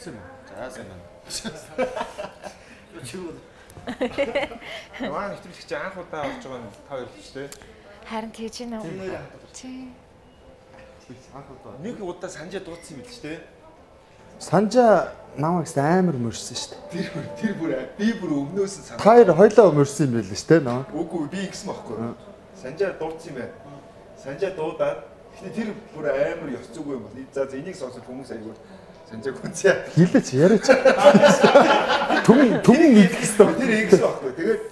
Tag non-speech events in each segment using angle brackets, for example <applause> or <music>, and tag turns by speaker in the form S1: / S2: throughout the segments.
S1: Оо гэлцсэн юм. За сайн байна.
S2: Яваа <laughs> нэвтрүүлэгч анх удаа орж байгаа нь та хоёр шүү дээ.
S3: Харин тэгж гинэ үү? Тий.
S1: Анх удаа.
S2: Нэг удаа санжаа дуудсан юм бил шүү дээ.
S4: Санжаа намайг амар мөрсөн шүү дээ.
S2: Тэр бүр тэр бүр би бүр өмнөөс нь санаа.
S4: Та хоёр хойлоо мөрсөн юм байл шүү дээ намайг.
S2: Үгүй би ингэсэн байхгүй. Санжаа дуудсан юм байна. Санжаа дуудаад гэхдээ тэр бүр амар ёс зүггүй юм байна. За за энийг сонсох хүмүүс аягүй Санжааг үнсээ.
S4: Хилээч яриач. Түм түм нэг гэсэн.
S2: Тэр ийм гэсэн баггүй. Тэгээд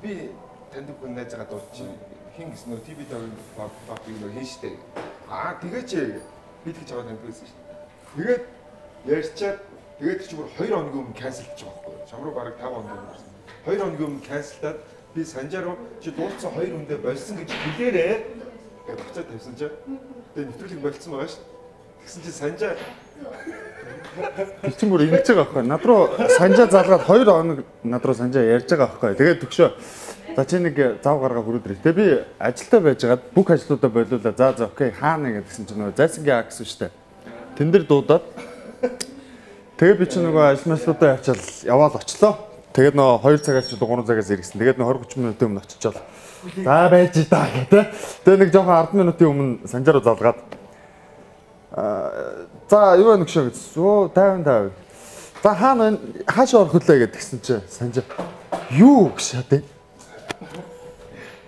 S2: би танд хүн найзгаа дуулчих хин гэсэн нөө ТV баг баг нөө хийн штэ. Аа тэгээч бид гэж аваад танд гэсэн штэ. Тэгээд ярьчаад тэгээд чи бүр 2 хоногийн өмнө канселдчих واخгүй. Чамруу бараг 5 хоногийн өмнө. 2 хоногийн өмнө канселдаад би санжааруу чи дуулсан 2 хүндээ болсон гэж хэлээрээ гэж буцаад тавьсан чи. Тэгээд нэвтрүүлэг болцсон байгаа штэ. Тэгсэн чи санжаа
S4: Тэр чинь бүр ингэж байгаа байхгүй. Над руу санжаа залгаад 2 хоног над руу санжаа ярьж байгаа байхгүй. Тэгээд төгшөө за чи нэг зав гаргаа хүрээд ирээ. Тэгээ би ажилдаа байжгаад бүх ажлуудаа болиулаа. За за окей хаана гэдгсэн чинь нөгөө зайсангийн А гэсэн штэ. Тэн дээр дуудаад тэгээ би чинь нөгөө ажил маслуудаа явчаал яваал очлоо. Тэгээд нөгөө 2 цагаас ч 3 цагаас иргэсэн. Тэгээд нөгөө 20 30 минутын өмнө очичаал. За байж та гэдэг. Тэгээ нэг жоохон 10 минутын өмнө санжаа руу залгаад За юу вэ гүшөө гэсэн. Өө 50 50. За хаана? Хаашаа орох вүлээ гэдгсэн чи санжаа. Юу гэж шатэ.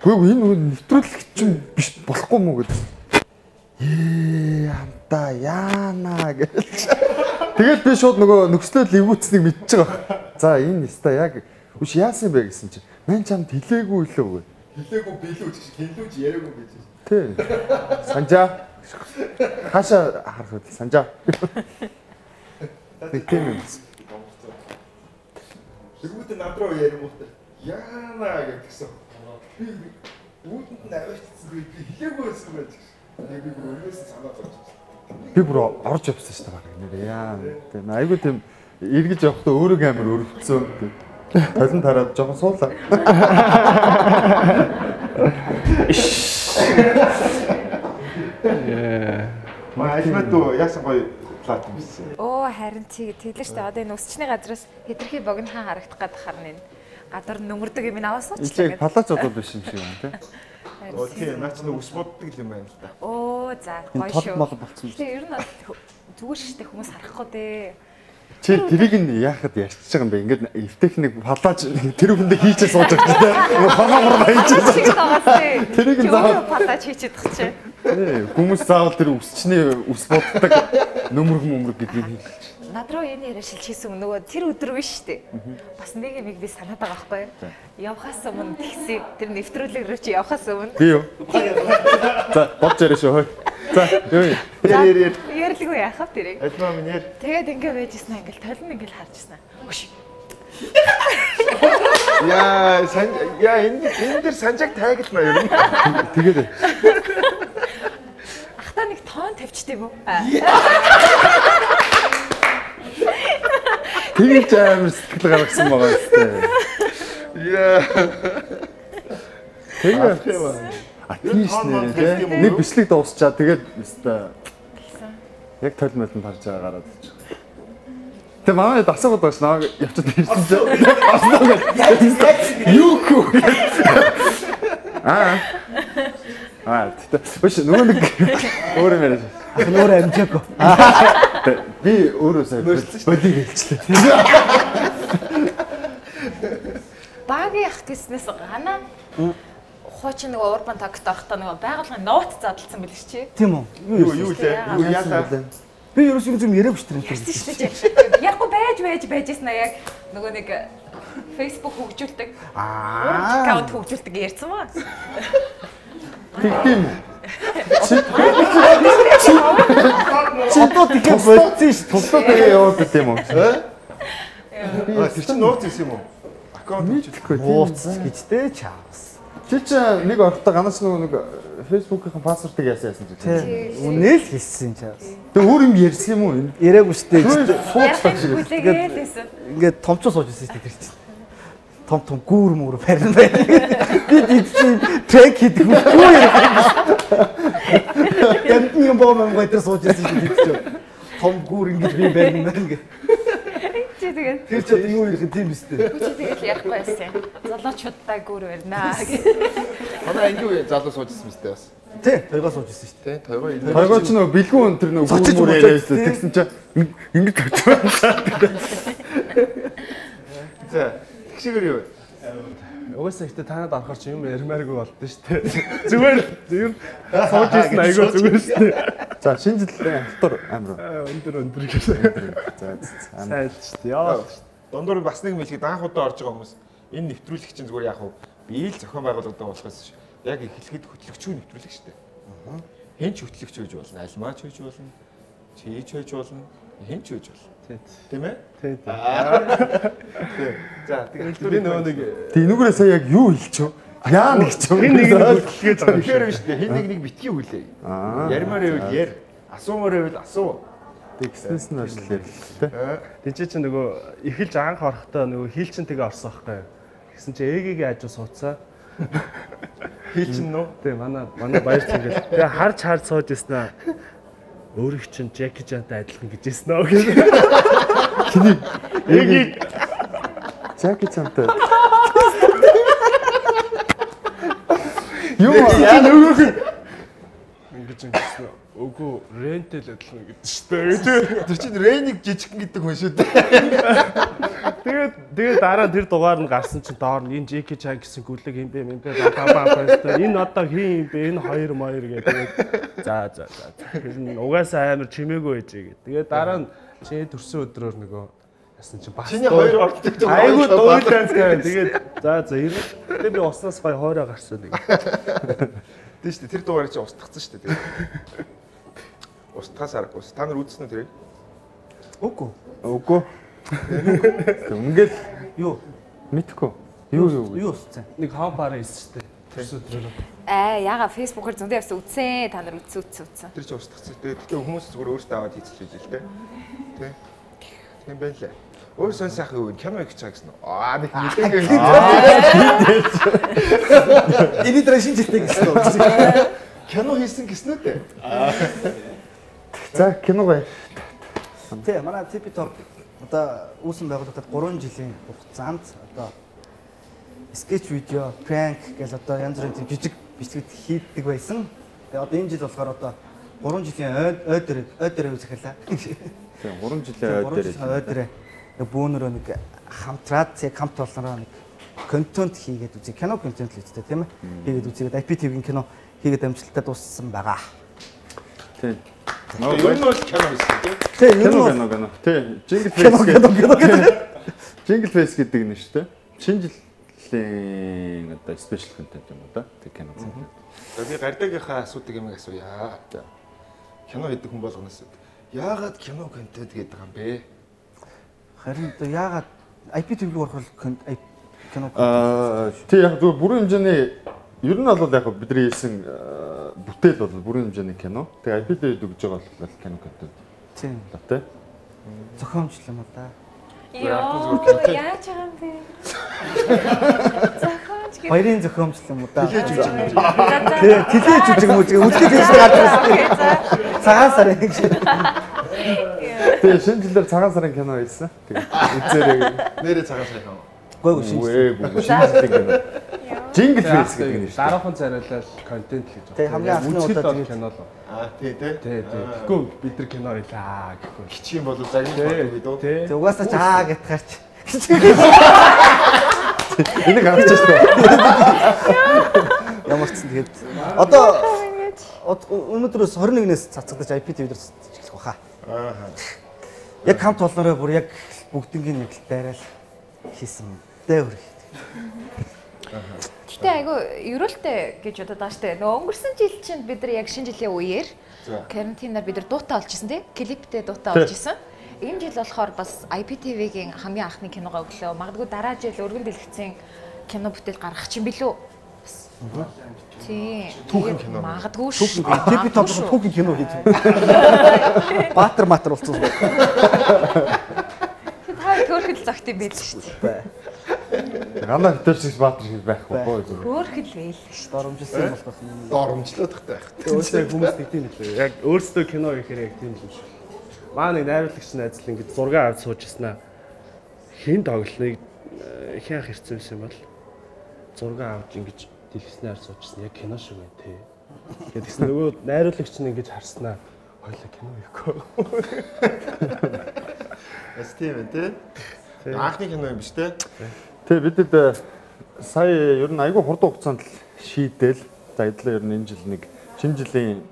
S4: Гүг энэ нэвтрүүлэх чинь биш болохгүй мүү гэдэг. Ээ амта яана гэж. Тэгээд би шууд нөгөө нөхцлөл эвгүүцнийг мэдчихэж байгаа. За энэ нэста яг үш яасан бэ гэсэн чи. Мэн чамд хэлээгүй лөө гэ.
S2: хэлээгүй билүү гэж хэллүүж яриаггүй гэж.
S4: Тий. Санжаа. Хаашаа харах вэ? Санжаа. Тэг тийм юм.
S2: Тэгвэл над руу ярингуут яана гэдгсэн. Би үүдэнд нь аваачсан би хэлээгүй байсан байж. Тэгээд би өмнөөс нь санаа зовж.
S4: Би бүр орж явсан шүү дээ баг нэр яа. Тийм айгу тийм эргэж явахдаа өөрөө амар өрөвцсөн. Талан тараад жоохон суулаа.
S2: Маа альмад дөө яасан гоё плат юм биш.
S3: Оо харин тэглэж штэ одоо энэ өсчний газраас хитрхи богинохан харагдах гад харна энэ. Гадар нүмердэг юм аваад
S4: Эцэг
S3: суучлаа.
S4: палац одод биш юм шиг байна тий.
S2: Оо тий наач нэг ус боддог юм байна л да.
S3: Оо за гоё шүү. Тэгээ ер нь зүгээр штэ хүмүүс харахгүй дээ.
S4: Чи тэрийг нь яахад байгаа юм бэ? Ингээд эвтехник палач тэр хүндээ хийчихээ сууж байгаа тий. Хогоомор хийчихээ.
S3: Байгаас тий.
S4: Тэрийг нь заавал-
S3: палач хийчихэд тах чи.
S4: Хүмүүс заавал тэр үсчний ус боддог нөмрөг мөмрөг гэдгийг хэлж.
S3: Над руу энэ яриа шилжчихсэн нөгөө тэр өдөр биш штэ. Бас нэг юм би санаад байгаа байхгүй юу? Явхаас өмнө тэгсэн тэр нэвтрүүлэг рүү чи явхаас өмнө
S4: Би юу? За, бодж яриа шүү хөөе. За, юу юм?
S2: Яр яр яр.
S3: Ярилгүй яхав тэрийг.
S2: Альмаа минь яр.
S3: Тэгээд ингээ байжсэн ангил толин ингээл харж ирсэн. Хөш.
S2: Яа сан яа энэ энэ дэр санжааг тайгална юм.
S4: Тэгээд
S3: Ахта нэг тоон тавьчтэй бүү?
S4: тэгээд ч амар сэтгэл гаргасан байгаа юм тест.
S2: Яа.
S4: Тэгээд А тийш нэр тий. Нэг бичлэг дуусчаа тэгээд өстой яг толь молд харж байгаа гараад ирчих. Тэгээ манай дасаад байгаа ш намайг явчихад ирсэн чинь. Юу хөө. Аа. Аа тэгтээ биш нөгөө нэг өөр юм яриа.
S1: Өөр амжаагүй.
S4: Би өөрөө сая бодиг хэлчихлээ.
S3: Багийн ах гэснээс гана хуучин нөгөө урбан такт авахта нөгөө байгууллагын ноут задлсан ш чи.
S1: Тийм үү?
S2: Юу юу лээ? Юу яата?
S1: Би ерөөс юм зүм яриаггүй шүү дээ.
S3: Ярьсан шүү дээ. Яг го байж байж байжсэн аа яг нөгөө нэг Facebook хөгжүүлдэг. Аа. Аккаунт хөгжүүлдэг ярьсан маа.
S4: Тэгтийн
S1: Одоо тэгэхээр болцсон шүү.
S4: туслаа тэгээ яваад юм уу?
S2: Аа тэр чинь нууц юм уу? Аккаунт
S4: Мэдхгүй
S1: Нууц
S4: тийм.
S1: гэжтэй чаавс.
S4: Чи чи нэг ганц нөгөө нэг фэйсбүүкийн пассвортыг яасан яасан чи.
S1: Тийм. Үнээл хийсэн чаавс.
S4: Тэг өөр юм ярьсан юм уу?
S1: Яриаггүй шүү дээ.
S3: Хүлээгээд байсан.
S1: Ингээд томчоо сууж байсан шүү дээ чинь. Том том гүүр мөр барин байна. <laughs> Би дийдсэн трек хийдэг үгүй яриа. Ямтны юм боо мам гайтар сууж ирсэн шүү дээ. Том гүр ингэж би барина ингээ.
S3: Чи тэгээд
S1: Тэр ч одоо юу ирэх тийм биз дээ.
S3: чи тэгээд яахгүй байсан. Залуучуудтай гүр барина гэх.
S2: Манай ангийн залуу суужсэн мэт бас.
S1: Тий, тойгоо сууж ирсэн шүү
S2: Тэ тойгоо энэ.
S4: Тойгоо ч нөгөө бэлгүүн өнтер нөгөө
S1: Цочиж
S4: гүр мөр
S1: тий.
S4: тэгсэн чинь ингэж тавьчихсан.
S2: За тэгшгээр юу?
S5: Угаасаа ихтэй танад орохоор чи юм ярмааргүй болдсон шүү дээ. Зүгээр ер нь сууж ирсэн айгүй зүгээр шүү дээ.
S4: За шинэ жилийн халтур амир.
S5: Өндөр өндөр гэсэн.
S4: За.
S5: Сайн л шүү дээ. Яа.
S2: Дундуур бас нэг мэлхэд анх удаа орж байгаа хүмүүс энэ нэвтрүүлэг чинь зүгээр яг хав би л зохион байгуулалтаа болохоос. Яг эхлэхэд хөтлөгчгүй нэвтрүүлэг шүү дээ. Хэн ч хөтлөгч байж болно, альмаач байж болно, чийч байж болно, хэн ч байж болно.
S5: Тий.
S2: Тийм ээ?
S5: Тий.
S2: За тэгээд
S5: Тэр нөгөө нэг
S4: Тэнгүүрээ сая яг юу хэлчихв? Яа нэг ч юм.
S5: хин нэг нэг хөтлөхөөж байгаа юм шиг.
S2: тэгэхээр шүү дээ. Хэн нэг нэг битгий хүлээ.
S4: Аа.
S2: Ярмаар байвал яар, асуумаар байвал асуу.
S4: Тэгснээс нь ажил ярилээ.
S5: Тинчээ чи нөгөө эхэлж анх орохдоо нөгөө хийлчин тэгээ орсон байхгүй юу? Тэгсэн чи ээгийн ажил суудсан.
S2: Хийчин нөө.
S5: Тэгээ манай манай баяр цэнгэл. Тэгээ харж харж сууж ирсэн аа. Өөрийг чинь Джеки Жантай адилхан гэж хэлсэн аа гэх. Ээгийн
S4: Жаки цамтай. Юу яа нөгөөх нь
S5: ингэж ингэсэн. Өгөө рентел адилхан гэдэг шүү дээ.
S2: Тэр чинь Рейник жижигхэн гэдэг хүн шүү дээ.
S5: Тэгээд тэгээд дараа тэр дугаар нь гарсан чинь доор нь энэ Джеки Чан гэсэн гүлэг юм бэ юм бэ баа баа баа энэ одоо хин юм бэ энэ хоёр моёр гэдэг. За за за. Тэр нь угаасаа амар чимээгүй байж гээ. Тэгээд дараа нь чи төрсөн өдрөөр нөгөө ясан чи бас
S2: Чиний хоёр ордог гэж
S5: айгуу дуулаанс гэх. Тэгээд за за ирэх. Тэгээд би уснаас гой хоороо гарсан нэг.
S2: Тийм шүү. Тэр дугаарыг чи устгацсан шүү дээ. тэгээд. Устгахаас аргагүй. Та нар үзсэн үү тэрийг?
S1: Үгүй.
S4: Үгүй. Ингээд
S1: Юу?
S4: мэдхгүй. Юу юу.
S1: Юу усцсан?
S5: Нэг хаан параа ийсэн шүү дээ.
S3: Аа яга фэйсбүүкээр зөндөө явсан үтсэн. Та нар үтсэн үтсэн үтсэн.
S2: Тэр чи устгацсан. Тэгээд тэгтээ хүмүүс зүгээр өөртөө аваад хийчихэж л дээ. Тэ. Тийм байна лээ. Өөр сон сайхан юу вэ? кино их чаа гэсэн. Аа нэг мэдээгүй.
S1: Энэ дээр шинжилтэй гэсэн үү?
S2: Кино хийсэн гэсэн үү дээ.
S4: За кино бай.
S1: Тий, манай TP Talk одоо үүсэн байгууллагад 3 жилийн хугацаанд одоо скетч видео, prank гэл одоо янз бүрийн тийм жижиг бичлэгт хийдэг байсан. Тэгээ одоо энэ жил болохоор одоо 3 жилийн ой дээр ой дээр үзэхэлээ.
S4: Тийм 3 <laughs> жилийн ой дээр.
S1: ой дээр бүүнөрөө нэг хамтраад яг хамт олнороо нэг контент хийгээд үзье. Кино контент л үстэй тийм ээ. Хийгээд үзьгээд IPTV-ийн кино хийгээд амжилттай дууссан байгаа.
S4: Тийм.
S2: Ер нь бол кино хийсэн тийм.
S1: Тий,
S4: Кино
S1: бол
S4: кино кино. Тийм. Jingle Face
S1: гэдэг. <laughs>
S4: Jingle Face гэдэг нь шүү дээ. Шинэ жилийн одоо спешиал контент юм уу да? Тэг кино.
S2: За би гардагийнхаа асуудаг юм асууя. Кино хийдэг хүн болгоноос яагаад кино контент гэдэг юм бэ?
S1: Харин одоо яагаад IPTV рүү орох кино
S4: Аа тий яг зөв бүрэн хэмжээний ер нь бол яг бидний хэлсэн аа, бүтээл бол бүрэн хэмжээний кино. Тэгээ IP-д өгж байгаа бол кино контент.
S1: тийм
S4: Да тий.
S1: зохиомжл юм да.
S3: Йоо яаж байгаа юм бэ? Захаач гэх.
S1: Хоёрын зохиомжл юм да.
S2: Хилээж үж юм.
S1: Тий, тэлээж үжиг мүжиг үлдэх гэж гарч ирсэн. Цагаан сарын гэж.
S4: Тэгээ шинэ жилээр цагаан сарын кино хийсэн. Тэгээ үзээрэй.
S2: Нэрээ цагаан сайхан.
S1: Гойгүй шинж.
S4: Үгүй ээ шинэ жилийн кино. Jingle Face гэдэг нь шүү.
S5: Дараахан царайлал контент л гэж байна.
S1: Тэг, хамгийн анхны удаа тэгээд-
S5: кино л.
S2: Аа тий тий.
S5: Тий, тий. Тэгэхгүй бид нар кино хийлаа гэхгүй.
S2: Кичиг юм бол загин болдог гэдэг үү?
S5: Тий.
S1: Тэг угаасаа ч аа гэт гарч.
S4: Энийг авчихсан шүү.
S1: Ямар ч юм тэгээд одоо од- өнөөдрөөс 21-ээс цацагдаж IPTV дээр эхлэх баха.
S2: Аа.
S1: Яг хамт олноороо бүр яг бүгднийг яг л дайраал хийсэн. Дэ хөрх.
S3: Гэтэ айгу ерөөлтэй гэж бодоод байгаа штэ. Нөгөө өнгөрсөн жил чинь бид нар яг шинэ жилийн үеэр карантинаар бид нар дуутай олж исэн тий. Клиптэй дуутай олж исэн. Энэ жил болохоор бас IPTV-гийн хамгийн анхны киногоо өглөө. Магадгүй дараа жил өргөн дэлгэцийн кино бүтээл гаргах чинь билүү? Тийм.
S2: Түүхэн кино.
S3: Магадгүй шүү.
S1: TP топ түүхийн кино хийж. Баатар матар болцсон.
S3: Та төөрхөл <laughs> зогт юм байл шүү дээ.
S4: Ганаа хитэрч баатар шиг байхгүй зүгээр.
S3: Хөөхөл байл шүү
S1: юм болох юм.
S2: Доромжлоод тахтай байх.
S5: Өөрсдөө хүмүүс тийм л яг өөрсдөө кино гэхээр яг тийм л юм шиг. Маа нэг найруулагч найзал ингэж зураг аваад суужснаа хин тоглолныг э, их яах ирсэн юм бол зураг аваад ингэж дэлгэснээр суужсэн яг кино шиг байна те. Тэгээд тэгсэн нөгөө найруулагч нь ингэж харснаа хоёлаа кино юугүй.
S2: Бас тийм ээ тий. Анхны кино юм биш тий.
S4: Тэ бидэд э, сая ер нь айгүй хурдан хугацаанд л шийдэл. За эдлээ ер нь энэ жил нэг шинэ жилийн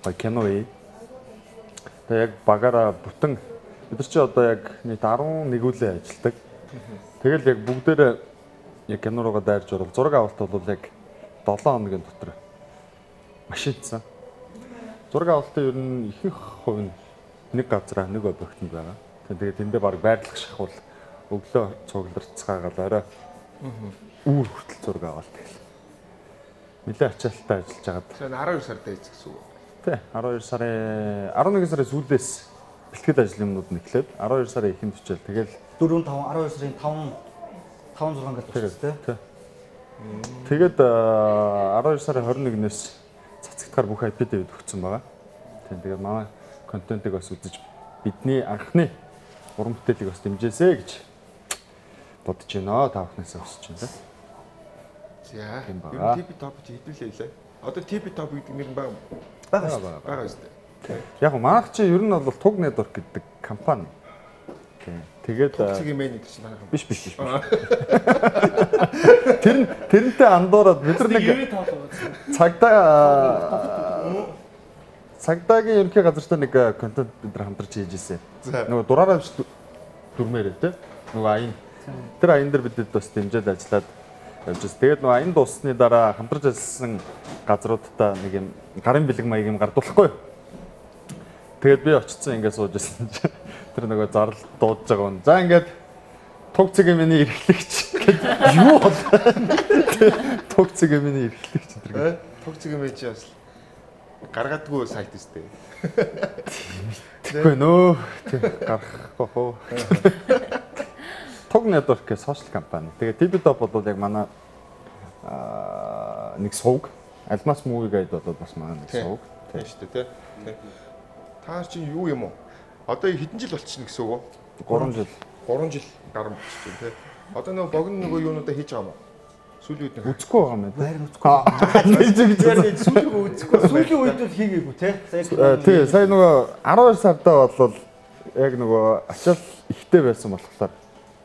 S4: гоё кино ий. Тэгээ яг багаараа бүтэн бид нар чи одоо яг нийт 11 үлээ ажилладаг. Тэгэл яг бүгдээрээ яг кино руугаа дайрж орол зураг авалт бол яг 7 хоногийн дотор машинцсан. Зураг авалтын ер нь ихэнх хувь нь нэг газараа нэг объектанд байгаа. Тэгээд тэндээ баг байрлах шахвал өглөө цугларцгаагаад орой үүр хүртэл зураг авалт гэл. Нилээ ачаалтаа ажиллаж байгаад
S2: Тэгэхээр 12 сард байж гэсэн үг.
S4: тий 12 сарын 11 сарын сүүлдээс бэлтгэл ажлын юмнууд нь эхлээд 12 сарын эхэнд очил. Тэгэл
S1: 4 5 12 сарын 5 5 6 гэж байна тий.
S4: тий. Тэгээд аа, 12 сарын 21-ээс цацагтахаар бүх IP-дэд өгсөн байгаа. Тийм тэгээд манай контентыг бас үзэж бидний анхны уран бүтээлийг бас дэмжээсэй гэж бодож байна. Та бүхнээсээ хүсэж байна.
S2: За. Ер
S4: бага.
S2: нь TP топ чи хэдүүлээ илээ. Одоо TP топ гэдэг нэр байгаа юм.
S1: Бага шүү.
S2: дээ.
S4: Яг нь манайх чи ер нь бол Туг Network гэдэг компани. Тэгээд
S2: Цэгийн мен гэдэг чинь юм.
S4: биш биш биш. Тэр нь тэрнтэй андуураад бид нар нэг цагдаа цагдаагийн ерөнхий газартай нэг э, контент бид нар хамтарч хийж ирсэн. Нөгөө дураараа биш дүрмээрээ те. Нөгөө аян. Тэр аян дээр бидэд бас дэмжиж ажиллаад явж байна. Тэгээд нөгөө аян дуусны дараа хамтарч ажилласан газруудтай нэг юм гарын бэлэг маяг юм гардуулахгүй. Тэгээд би очицсан ингээд сууж байсан чинь тэр нөгөө зарлал дуудаж байгаа юм. За ингээд туг цэгийн миний эрхлэгч гэдэг юу бол туг цэгийн миний эрхлэгч гэдэг.
S2: Э? Туг цэгийн чи бас гаргадгүй сайт үстэй.
S4: Тэгэхгүй нөө гарахгүй хөө. <laughs> Туг network гэх сошиал компани. Тэгээ TVTop бол яг манай аа нэг сувг Алмас movie guide бол бас манай нэг сувг.
S2: Тийм шүү дээ тий. Та чинь юу юм уу? Одоо хэдэн жил болчихно гэсэн үг үү?
S4: 3 жил
S2: 3 жил гарсан болчихсон тий. Одоо нөгөө богино нөгөө юунуудаа хийж байгаа юм уу? Сүүлийн үед нэг
S4: үзэхгүй байгаа юм байна.
S1: Байр үзэхгүй. Тэгээд сүүлийн үзэхгүй. Сүүлийн үед л хийгээгүй тий.
S4: Э, Тий, сая нөгөө 12 сардаа бол яг нөгөө ачаал ихтэй байсан болохоор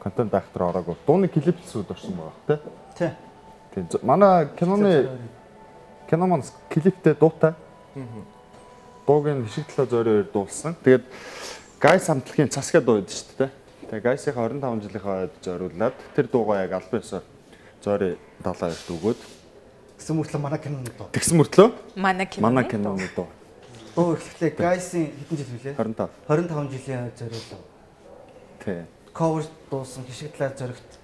S4: контент актер ороогүй. Дууны клип зүуд орсон байгаа тий.
S1: Тий.
S4: Тий. Манай киноны кино маань клиптэй дуутай. Дууг нь хишиг талаа зөөрөөр дуулсан. Тэгээд Гайс хамтлагийн цасгээ дуу байдаг шүү дээ. Тэгээд Гайсийнхаа 25 жилийнхаа ойд зориулаад тэр дуугаа яг албан ёсоор зөөрэ 72-т өгөөд
S1: Гэсэн мөртлөө манай кинонд доо.
S4: тэгсэн мөртлөө
S3: Манай кино.
S4: манай киноны дуу
S1: Өө ихлэ гайсын хэдэн жил вүлээ?
S4: 25.
S1: 25 жилийн зориулав.
S4: Тий.
S1: Cover дуусан хишиг талаар зоригт.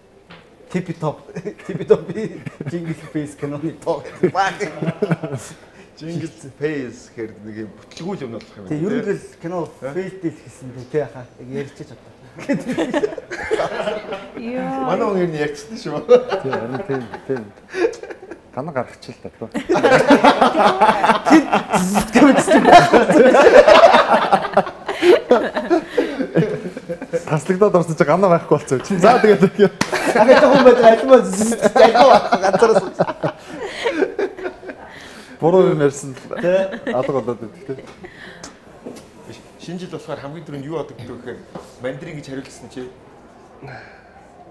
S1: Tipi top, <laughs> tipi top jingle face киноны тоо. Баг.
S2: Jingle Face гэхэр нэг юм бүтлгүүл юм болох юм.
S1: Тэг ер нь л кино fail дээл гэсэн дээ тий хаа. Яг ярьчих чадаа.
S3: Йоо.
S2: Манай хүн ер нь ярьчихсан шүү.
S4: Тий, харин тийм тийм. Гана гаргачих л та туу. Таслагдаад орсон чи гана байхгүй болцсон. чи. За тэгээд <laughs>
S1: Аа жоохон байж альмаа яг ганцаараас
S4: буруу юм ярьсан л алга болоод байдаг тий.
S2: Шинэ жил болохоор хамгийн түрүүнд юу одог гэхээр мандрин гэж хариулсан чи.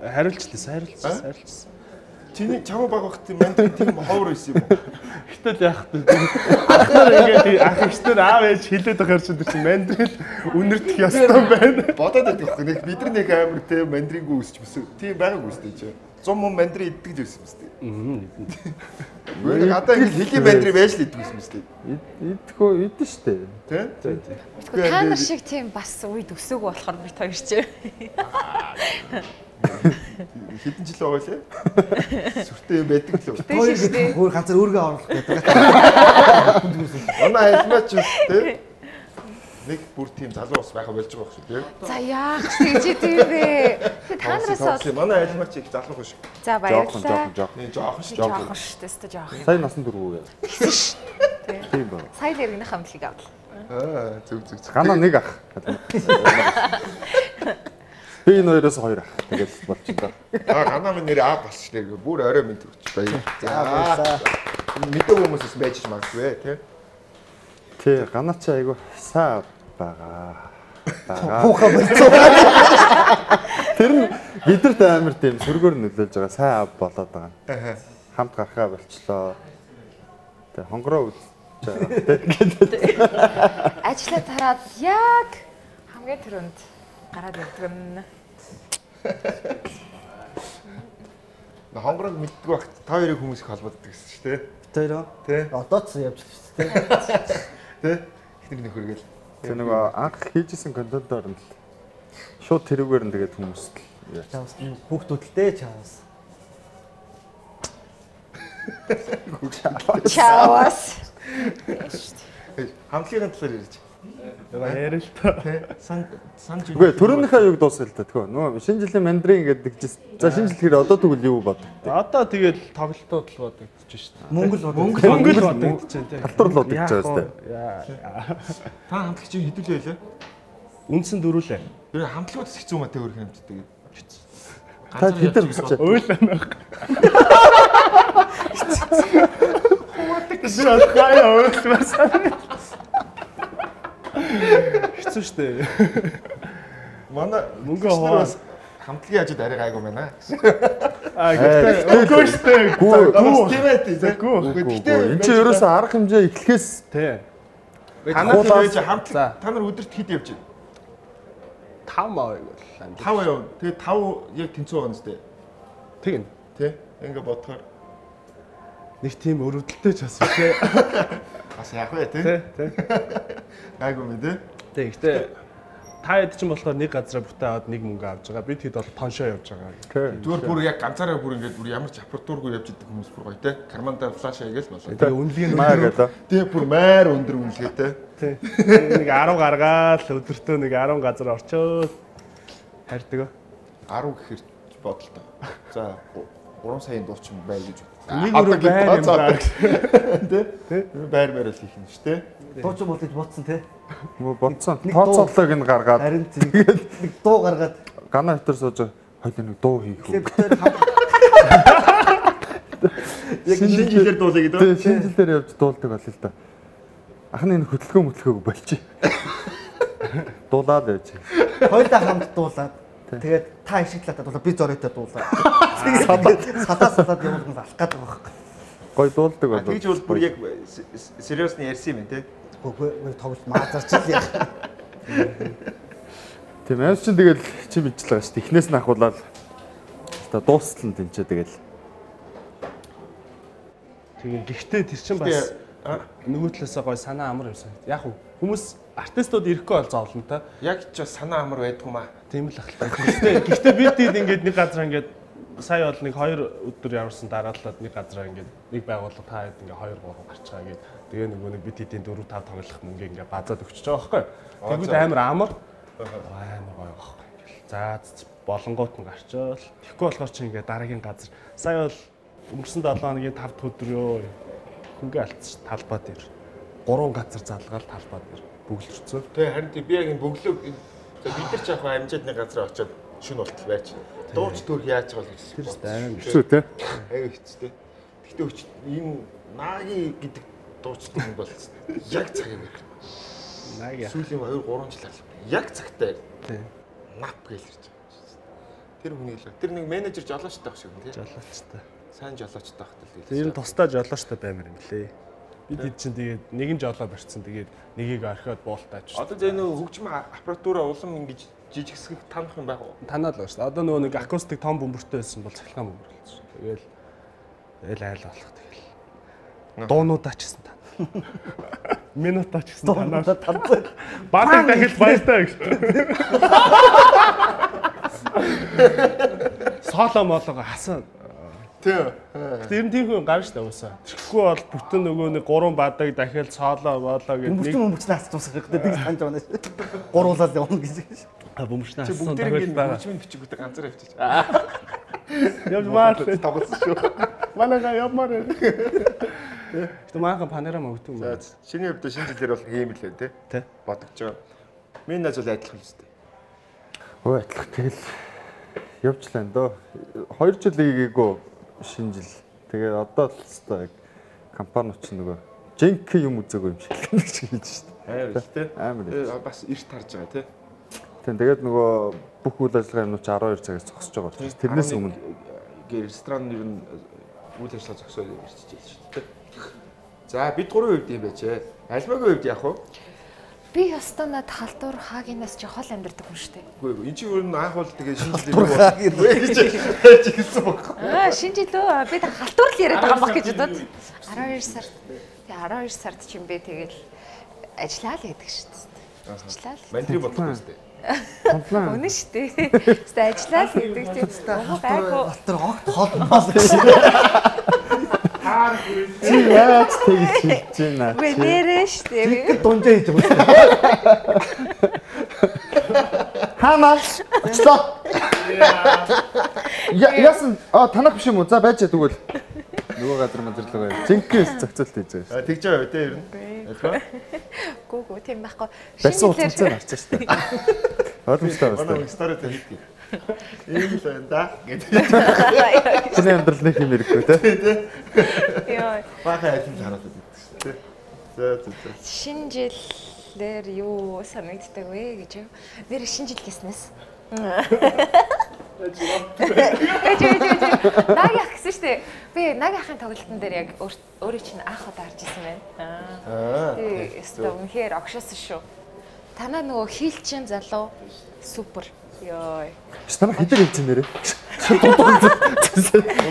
S5: Хариулчлаа, хариулчихсан,
S2: А? Чиний чамаа баг багт мандрин тийм ховор байсан юм уу?
S5: Гэтэл яах вэ? Ахнаар ингээд ах ихтэй аав ээж хилээд байгаа чинь тэр чинь мандрил үнэрдэх ёстой байна.
S2: Бодоод байдаг байхгүй нэг бид нар нэг амар тийм мандрингүй өсч өсөв. Тийм байгаагүй өстэй чи. 100 мөн мандрин иддэг гэсэн юм өстэй. Өөр гадаа ингэ хэлийн мандрин байж л иддэг юм өстэй.
S4: Идэхөө идэн штэ.
S2: Тийм?
S3: Та нар шиг тийм бас үед өсөөг болохоор би хоёр ч. <laughs>
S2: Хэдэн жил байгаа лээ? Сүртэй юм байдаг л үү?
S3: Тэгш шүү дээ.
S1: өөр ганцаар өөргөө оруулах гэдэг.
S2: Манай альмаач үстэй. нэг бүр тийм залуу ус байха болж байгаа шүү тийм.
S3: За яах гэж тийм бэ? Та нараас
S2: манай айлмар чиг залуу биш.
S3: за
S4: Жоохон
S3: баярлалаа.
S4: жоохон жоохон.
S2: Nee, жоохон шүү.
S3: Жоохон шүү дээ, өстө жоохон.
S4: Сайн насан дөрвөө яа. Тийм ба.
S3: Сая л иргэнийхээ амтлыг авлаа.
S2: Аа, зүг зүг.
S4: Ганаа нэг ах. <laughs> Би энэ хоёроос хоёр ах. Тэгэл болчихлоо.
S2: Аа, ганаа минь нэр аа болчихлээ. Бүр орой минь төгч баяр.
S1: За баярлалаа.
S2: Мэдээ хүмүүсээс байж ч магадгүй тий.
S4: Тий, ганаа чи айгу сайн байгаа. Бага.
S1: Буухаа болцоо.
S4: Тэр нь бидэрт амар тийм сөргөөр нөлөөлж байгаа сайн ав болоод байгаа.
S2: Аа.
S4: Хамт гарахаа болчлоо. Тэг хонгороо үзэж байгаа.
S3: Ажлаа тараад яг хамгийн түрүүнд гараад ирдэг юм.
S2: Хонгорог мэддэг багт та хоёрыг хүмүүс их холбоддог гэсэн шүү дээ.
S1: Тэр үү?
S2: Тий.
S1: Одоо ч явж л шүү дээ.
S2: Тий. Ихнэр нөхөргөл.
S4: Тэр нөгөө анх хийжсэн контентоор нь л шууд тэрүүгээр нь тэгээд хүмүүс л.
S1: Чаавс хүүхдүүдтэй чаавс.
S3: Чаавас.
S2: Хамтлагийн талаар ярьж.
S5: Яга яриа л та.
S2: Сан санж
S4: Үгүй төрөөнийхөө юг дуусгал та тгөө. Нөгөө шинэ жилийн мандрин гэдэг чинь за шинэ жил хэрэг одоо тэгвэл юу бод.
S5: Одоо тэгэл тоглолтууд л бодогдож шүү дээ.
S1: Мөнгө л
S5: Мөнгө
S1: Монгол
S5: л бодогдож байна.
S4: Талтар л бодож байгаа сте.
S5: Яа.
S2: та хамтлагч хэдүүлээ лээ.
S5: Үндсэн дөрүүлээ.
S2: Тэр хамтлагууд хэцүү тэ өөр хэмждэг.
S4: Та хэдэр бисч.
S5: Ойлаа нөх. Тэр ахаа ойлмасан. Хэцүү шүү дээ.
S2: Манай
S5: Мөнгө хаваа.
S2: хамтлагийн хажууд арай гайгүй байна.
S5: Аа гэхдээ үгүй шүү дээ.
S4: Гүү
S2: Гүү. Гэхдээ
S4: Энд чинь ерөөсөө арга хэмжээ эхлэхээс
S5: Тий.
S2: байж
S5: За.
S2: хамтлаг та нар өдөрт хэд явж байна?
S5: 5 маа байвал.
S2: 5 яв. Тэгээ 5 яг тэнцүү байгаа юм зү.
S5: Тэгнь.
S2: Тэ? Ингээ бодохоор
S5: Нэг тийм өрөвдөлтэй ч бас тий. <laughs>
S2: бас яах вэ
S5: Тий,
S2: тэ?
S5: тий.
S2: Гайгүй мэ тэ?
S5: Тэг. Гэтэ та хэд ч юм болохоор нэг газараа бүтээ аваад нэг мөнгө авч байгаа. Бид хэд бол тоншоо явж байгаа.
S2: Зүгээр бүр яг ганцаараа бүр ингээд бүр ямар ч аппаратургүй явж идэг хүмүүс бүр гоё тэ? Карманда флаш хийгээл болоо.
S5: Тэгээ үнэлгээ нь
S4: маа гэдэг.
S2: Тэгээ бүр майр өндөр үнэлгээ тэ?
S5: тий. Нэг 10 гаргаал өдөртөө нэг 10 газар орчоод харьдаг.
S2: 10 гэхэр бодолтой. За 3 саяын дуучин бай гэж бод.
S5: Нэг өрөө байр юм даа.
S2: Тэ? Байр байр л хийх юм ш тэ?
S1: Дуучин бол гэж бодсон те.
S4: Нөгөө бодсон.
S1: Нэг
S4: Тооцоолог нь гаргаад
S1: Харин тэгээд нэг дуу гаргаад
S4: гана хэтэр сууж хоёул нэг дуу хийх үү.
S2: Яг <laughs> шинэ жилээр дуулаа гэдэг.
S4: Тэгээ шинэ жилээр явж дуулдаг бол л да. Ахны энэ хөдөлгөөн мөтлгөөг болчих. <laughs> Дуулаад байж.
S1: хоёулаа хамт дуулаад тэгээд та ишиглаад дуулаа би зориотой дуулаа. <laughs> <laughs> Садаа садаад явуулсан алах гээд байгаа байхгүй.
S4: Гой дуулдаг бол.
S2: Тэгж бол бүр яг сериусны ярьсан юм?
S1: Үгүй үгүй тоглолт маазарч л яах.
S4: Тийм аим чин тэгэл чи мэдчихл байгаа шүү. Эхнээс нь ахуулаад та дуустал нь тэнцээ тэгэл.
S5: Тэгээ гэхдээ тэр чинь бас нөгөө талаасаа гой санаа амар юм санагд. Яг хүмүүс артистууд ирэхгүй бол зовлон та.
S2: Яг ч бас санаа амар байдгүй маа.
S5: Тийм л ахaltaа. Гэхдээ гэхдээ бид хэд ингээд нэг газар ингээд сая бол нэг хоёр өдөр яварсан дараалаад нэг газараа ингээд нэг байгууллага та хэд ингээд 2 3 гарч байгаа ингээд тэгээ нөгөө нэг бид хэдийн 4 5 тоглох мөнгө ингээд базаад өгч байгаа байхгүй. Тэгвэл амар амар амар гоё байхгүй. За болонгоот нь гарчаал. Тэгэхгүй болохоор чи ингээд дараагийн газар сая бол өнгөрсөн 7 хоногийн 5 дахь өдөр ёо хөнгө алдчих талбай дээр. Гурван газар залгаал талбай дээр бүглэрцөө.
S2: Тэгээ харин би яг энэ бөглөг бид нар ч яг амжаад нэг газар очиод шүн болтол байж. Дууч төрх яаж байгаа л гэж.
S5: Тэр амар
S4: Хэцүү те.
S2: Аяа хэцтэй. Гэхдээ өч энэ нааги гэдэг дуучдын юм бол яг цагийн байх.
S5: Наг яа.
S2: Сүүлийн 2 3 жил аль. Яг цагтаа
S5: Тий.
S2: нап гэж ирж байгаа. Тэр хүний л тэр нэг менежер жолоочтой байх шиг юм тий.
S5: Жолоочтой.
S2: Сайн жолоочтой байх тал
S5: Тэр нь тусдаа жолоочтой баймар юм лээ. Бид хэд чинь тэгээд нэгэн жолоо барьцсан тэгээд нэгийг орхиод буултаач.
S2: Одоо зэ нөө хөгжим аппаратура улам ингэж жижигсгэх танах юм байх уу?
S5: Танаа л байна шүү дээ. Одоо нөгөө нэг акустик том бөмбөртэй байсан бол цахилгаан бөмбөр болсон. Тэгэл тэгэл айл болох тэгэл. Дуунуудаа ч гэсэн тань. <laughs> Минутаа ч гэсэн танаа. Бандаг дахил баяртай гэж. <laughs> Соло молого хасан.
S2: Тийм.
S5: Гэтэ ер нь тийм хүн гарна шүү дээ уусаа. Тэгэхгүй бол бүтэн нөгөө нэг гурван бадаг дахиад цоолоо боолоо гэдэг нэг
S1: бөмбөрч нас тусах гэдэг дийг санаж байна шүү. Гуруулаад явна гэж.
S5: бөмбөрчнээ
S2: Чи
S5: асуусан
S2: бүгд
S5: тохиол
S2: ингэ
S5: байгаа.
S2: хөгжмийн бичгүүдэд ганцаар авчиж.
S5: Явж маар.
S2: Тоглосон шүү.
S5: Манайга явмаар. Гэтэ маахан панорама өгдөг юм
S2: За
S5: байна.
S2: чиний хувьд шинэ жилээр бол ийм л байна те.
S5: Тэ.
S2: Бодогч байгаа. Миний найз бол адилхан л зү.
S4: Өө атлах тэгэл явж лаа дөө. 2 жил ийгээгүй шинэ жил. Тэгээ одоо л хэвээр яг компаниуд ч нөгөө жинк юм үзээгүй юм шиг гэж хэлж шээ.
S2: Амар л те.
S4: Амар.
S2: Э, Бас эрт харж байгаа те.
S4: Тийм тэгээд нөгөө бүх үйл ажиллагаа юмнууд ч 12 цагаас зогсож байгаа учраас тэрнээс өмнө
S2: ресторан нэр нь үйл ажиллагаа зогсоод ирчихэж байна шүү дээ. За бид гурван хувьд юм байж. Альмагийн хувьд яг уу?
S3: Би ястаа над халдвар хаагинаас чи хол амьдэрдэг хүн шүү дээ.
S2: Үгүй энэ чи өөр нь анх бол тэгээ шинэ жилээр
S1: Турхаа гэр.
S2: гэж хэлж хэлсэн баг.
S3: Аа шинэ жил өө би та халтур л яриад байгаа юм баг гэж бодоод 12 сард тэгээ 12 сард ч юм бэ тэгэл ажиллаа л гэдэг шүү дээ. Ажиллаа л.
S2: Мантри бодлоо шүү дээ.
S3: Үнэн шүү дээ. Тэстэ ажиллаа л гэдэг тийм. Оо гайгүй.
S1: Халтар огт холбоос гэж.
S4: Чи яаж тэгж хэлж байна?
S3: Үгүй нэрээ шүү дээ.
S1: Дунжаа хийж байгаа.
S4: Хамаа. Очлоо. Я яасан а танах биш юм уу? За байж тэгвэл. Нөгөө газар мандарлага байв. Жинкээс зохицуулт хийж байгаа.
S2: А тэгж байгаа үү те ер нь. Альва?
S3: Гүү гүү тийм байхгүй. Шинэ жилээр
S4: харцаа шүү дээ. <laughs> Ойлгомжтой байна.
S2: Манай стори та хийдэг. Ийм л байна да гэдэг. <laughs>
S4: Чиний амьдрал нэг юм хэрэггүй те.
S3: Йоо.
S2: Баахан айлын хараад байдаг шүү дээ. За за за.
S3: Шинэ жилээр юу санагддаг вэ гэж юу? Нэр шинэ жил гэснээс.Эжэжэж. Наг яах гэсэн шүү дээ. Би наг яахын тоглолтын дээр яг өөр- өөрөө чинь анх удаа харж ирсэн байна. Аа.
S2: Аа.
S3: Тэгээ өстө үнэхээр огшоосон шүү. Танаа нөгөө хийлчин залуу супер. Йой.
S4: Станах хэдэр хэлсэн нэрээ.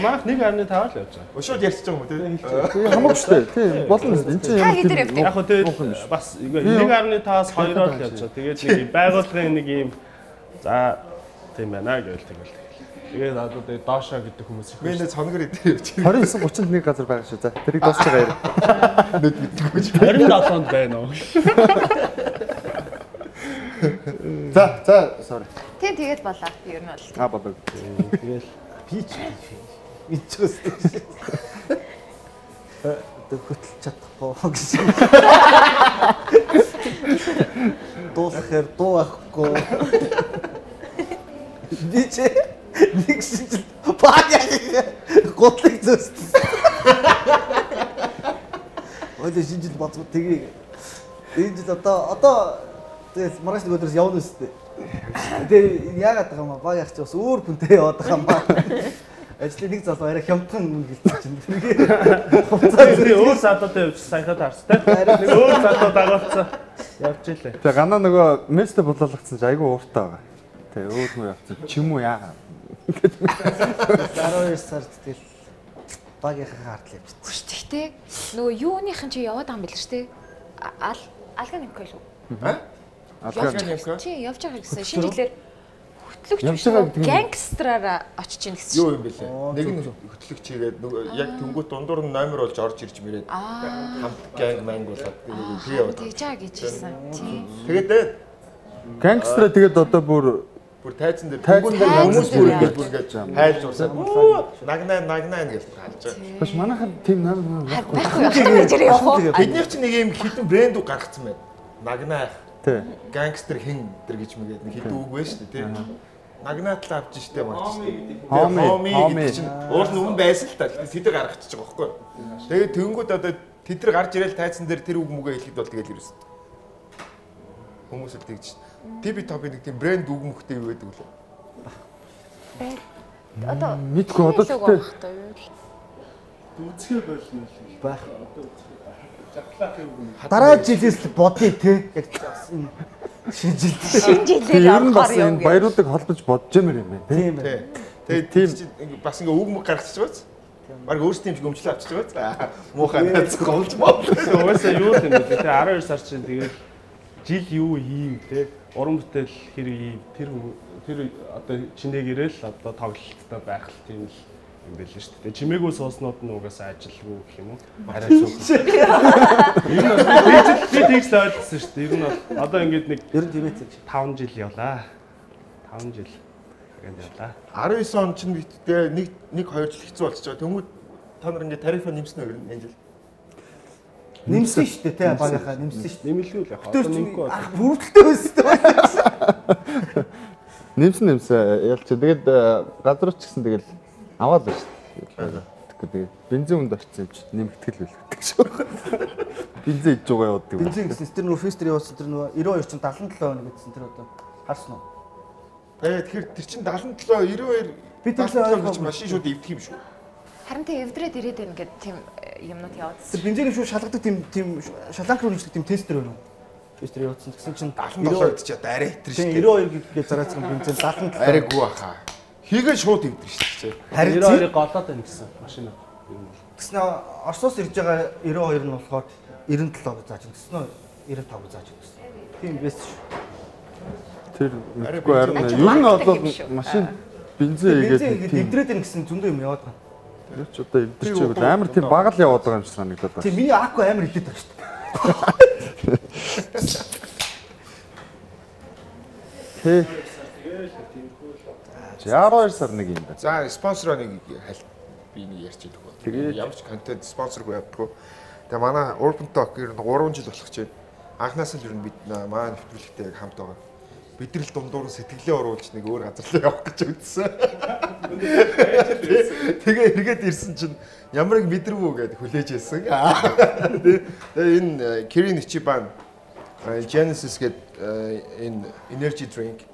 S5: Манайх 1.5 л явж байгаа.
S2: Өшөөд ярьчих юм уу те.
S4: Тэгээ хамаагүй шүү дээ. Тийм болно. Энд чинь
S3: явдаг?
S5: Яг хөө тэгээд бас 1.5-аас 2-оор л явж байгаа. Тэгээд нэг юм байгууллагын нэг юм за тийм байна гэвэл тэгэл. Тэгээд одоо тэгээд доошоо гэдэг хүмүүс их
S2: Миний
S5: байна.
S2: нэг цоногор идэх явчих.
S4: 29 30-д нэг газар байгаа шүү. За тэрийг дуусч байгаа яа.
S2: Нүд мэддэггүй ч.
S5: 27-нд байна уу?
S4: За за sorry.
S3: Тэг тэгээд болоо. Ер нь бол.
S4: А бодог.
S5: Тэгэл
S1: Би ч мэдчихсэн. Тэг хөтлөж чадахгүй гэж. Дуусахаар дуу ахгүй. Би ч нэг шиг баг готлыг зөөсөн. Ой шинжил боцгоо тгий. Энэ жил одоо одоо тэгэл маргааш нэг өдрөөс явна үстэй. Тэгээ яагаад байгаа юм ба баг яах чи бас өөр хүнтэй яваад байгаа юм ба. Ажлын нэг залуу арай хямдхан юм гэлтэй чинь.
S5: би өөр залуутай явж саяхад харс та. Нэг өөр залуу дагаалцсан. Явж илээ.
S4: Тэгээ ганаа нөгөө местэй бодлоолгцсан чи айгүй ууртай байгаа. Тэгээ өөр муу явцсан. Чим үү яагаад?
S1: 12 сард тэгэл багийнхаа хартал явчихсан.
S3: Хүч тэгтээ нөгөө юуныхан чи яваад байгаа юм бэл ч тий. Ал алга нэмэх л үү?
S2: Нэмэх.
S3: Чи явж байгаа гэсэн шинэ жилээр хөтлөгч гангстраараа очиж ийн гэсэн
S2: Юу юм бэлээ? Нэг нь хөтлөгч хийгээд яг тэнгуут дундуур нь номер болж орж ирж мэрээд
S3: Аа.
S2: хамт ганг манг болоод би
S3: Аа,
S2: яваад.
S3: тэгж байгаа гэж хэлсэн. Тий.
S2: Тэгээд ээ,
S4: Гангстра тэгээд одоо бүр
S2: бүр тайзан дээр
S4: Тайзан
S3: дээр
S2: хүмүүс бүр ингэж бүр ингэж хайлж урсаад нагнаа нагнаа гэж хаалж байгаа.
S4: бас манайхан тийм нар
S3: Байхгүй гэж?
S2: Бидний чинь нэг юм хитэн брэнд гаргацсан байна. Нагнаа. Гангстер хин тэр гэж мэгээд нэг хитэн үг байна шүү дээ тий. Нагнаат л авч штэ марч штэ.
S4: Хоми,
S2: Хоми чинь уул нь өмнө байсан л та. Тэд нар гаргачихж байгаа байхгүй. Тэгээд тэнгууд одоо тэд нар гарч ирээл тайцсан дээр тэр үг мүгээ хэлэхэд бол тэгэл ерөөс. Хүмүүс л тэгж. Тиби топ нэг тийм брэнд үг мөхтэй юу гэдэг үлээ.
S3: Одоо
S4: Мэдгүй одоо тэгтээ?
S5: Үзгээ болно л.
S1: байх. Дараа жилээс л бодъё те. Яг энэ шинэ жил.
S3: Шинэ жилээр
S4: ер нь бас баяруудыг холбож бодож юмэр юм байна тий.
S1: Тийм байна.
S2: Тэгээд тийм бас ингээ үг мөг гаргачихж байц. Бараг өөрсдийн юм шиг өмчлөө авчиж байц. Муухай найз голж бод.
S5: Угаасаа юу юм бэ? Тэ 12 сар чинь тэгээд жил юу хийм те уран бүтээл хэрэг ийм тэр тэр одоо чинээг ирээл одоо тоглолттой байх л тийм л юм байл шүү дээ. Чимээгүй сууснууд нь угаасаа ажилгүй гэх юм уу? Арай цөөх. Энэ бол би л ойлгосон шүү дээ. Ер нь бол одоо ингээд нэг
S1: Ер нь тиймээ ч.
S5: 5 жил явлаа. 5 жил. Гэнд явлаа.
S2: 19 он чинь гэхдээ нэг нэг хоёр жил хэцүү болчихж байгаа. Тэнгүүд та нар ингээ тарифа нэмсэн үү энэ жил?
S1: Нэмсэн шүү дээ те багийнхаа нэмсэн шүү.
S5: Нэмэлгүй л.
S1: Тэр
S5: Одоо
S1: чинь
S5: нэмэхгүй.
S1: ах бүрдэлтэй өстэй. <laughs>
S4: Нэмсэн нэмсэн ялч. Тэгээд э, газар ч гэсэн тэгэл аваад байна шүү дээ. Тэгэхгүй тэгээд бензин үнд орсон юм чи нэмэгтгэл байлгдаг шүү. Бензин иж байгаа яваад тийм.
S1: Бензин гэсэн тэр нөө фестер явуулсан тэр нөө 92 чинь 77 хоног гэсэн тэр одоо харсан уу?
S2: Э тэгэхээр тэр чинь 77 92
S1: Би тэр л
S2: 77 гэж
S1: ойлгоогүй.
S2: машин шууд эвдэх юм шүү.
S3: Харин тэ эвдрээд ирээд байна гэдэг тийм э, юмнууд яваадсан.
S1: Тэр бензин шүү шалгадаг тийм тийм шаланг руу нийслэх тийм тестер байна уу? Фестер явуулсан гэсэн чинь
S2: 77 гэж одоо арай хэтэр шүү дээ.
S1: 92 гэж зараацсан бензин 77.
S2: Арайгүй баха. Хийгээ шууд эвдэх шүү дээ.
S1: Харин
S5: 92-ыг голоод байна гэсэн машин.
S1: Тэгснэ Оросоос ирж байгаа 92 нь болохоор 97 гэж зааж өгсөн. Тэгснэ 95 гэж зааж өгсөн. Тийм бэс шүү.
S4: Тэр үгүй харин ер нь бол машин бензин игээд
S1: дэвдрээд ирнэ гэсэн зөндөө юм яваад байна.
S4: Тэр ч одоо эвдэрч байгаад амар тийм багал яваад байгаа юм шиг санагдаад байна.
S1: Тийм миний аку амар идэт байгаа шүү дээ.
S4: Тэ. 62 сар нэг юм байна.
S2: За спонсороо нэг хальт би нэг идэх байна.
S4: Тэгээд?
S2: ямар ч контент спонсоргүй явдаггүй. Тэгээ манай Urban Talk ер нь 3 жил болох байна. Анхнаас л ер нь бид манай нэвтрүүлэгтэй яг хамт байгаа. Бид нар л дундуур сэтгэлээ оруулж нэг өөр газар руу явах гэж үзсэн. Тэгээ эргээд ирсэн чинь ямар нэг мэдрэмүү гэдээ хүлээж хэлсэн. Тэгээ энэ Kirin Ichiban Genesis гэдэг э, энэ energy drink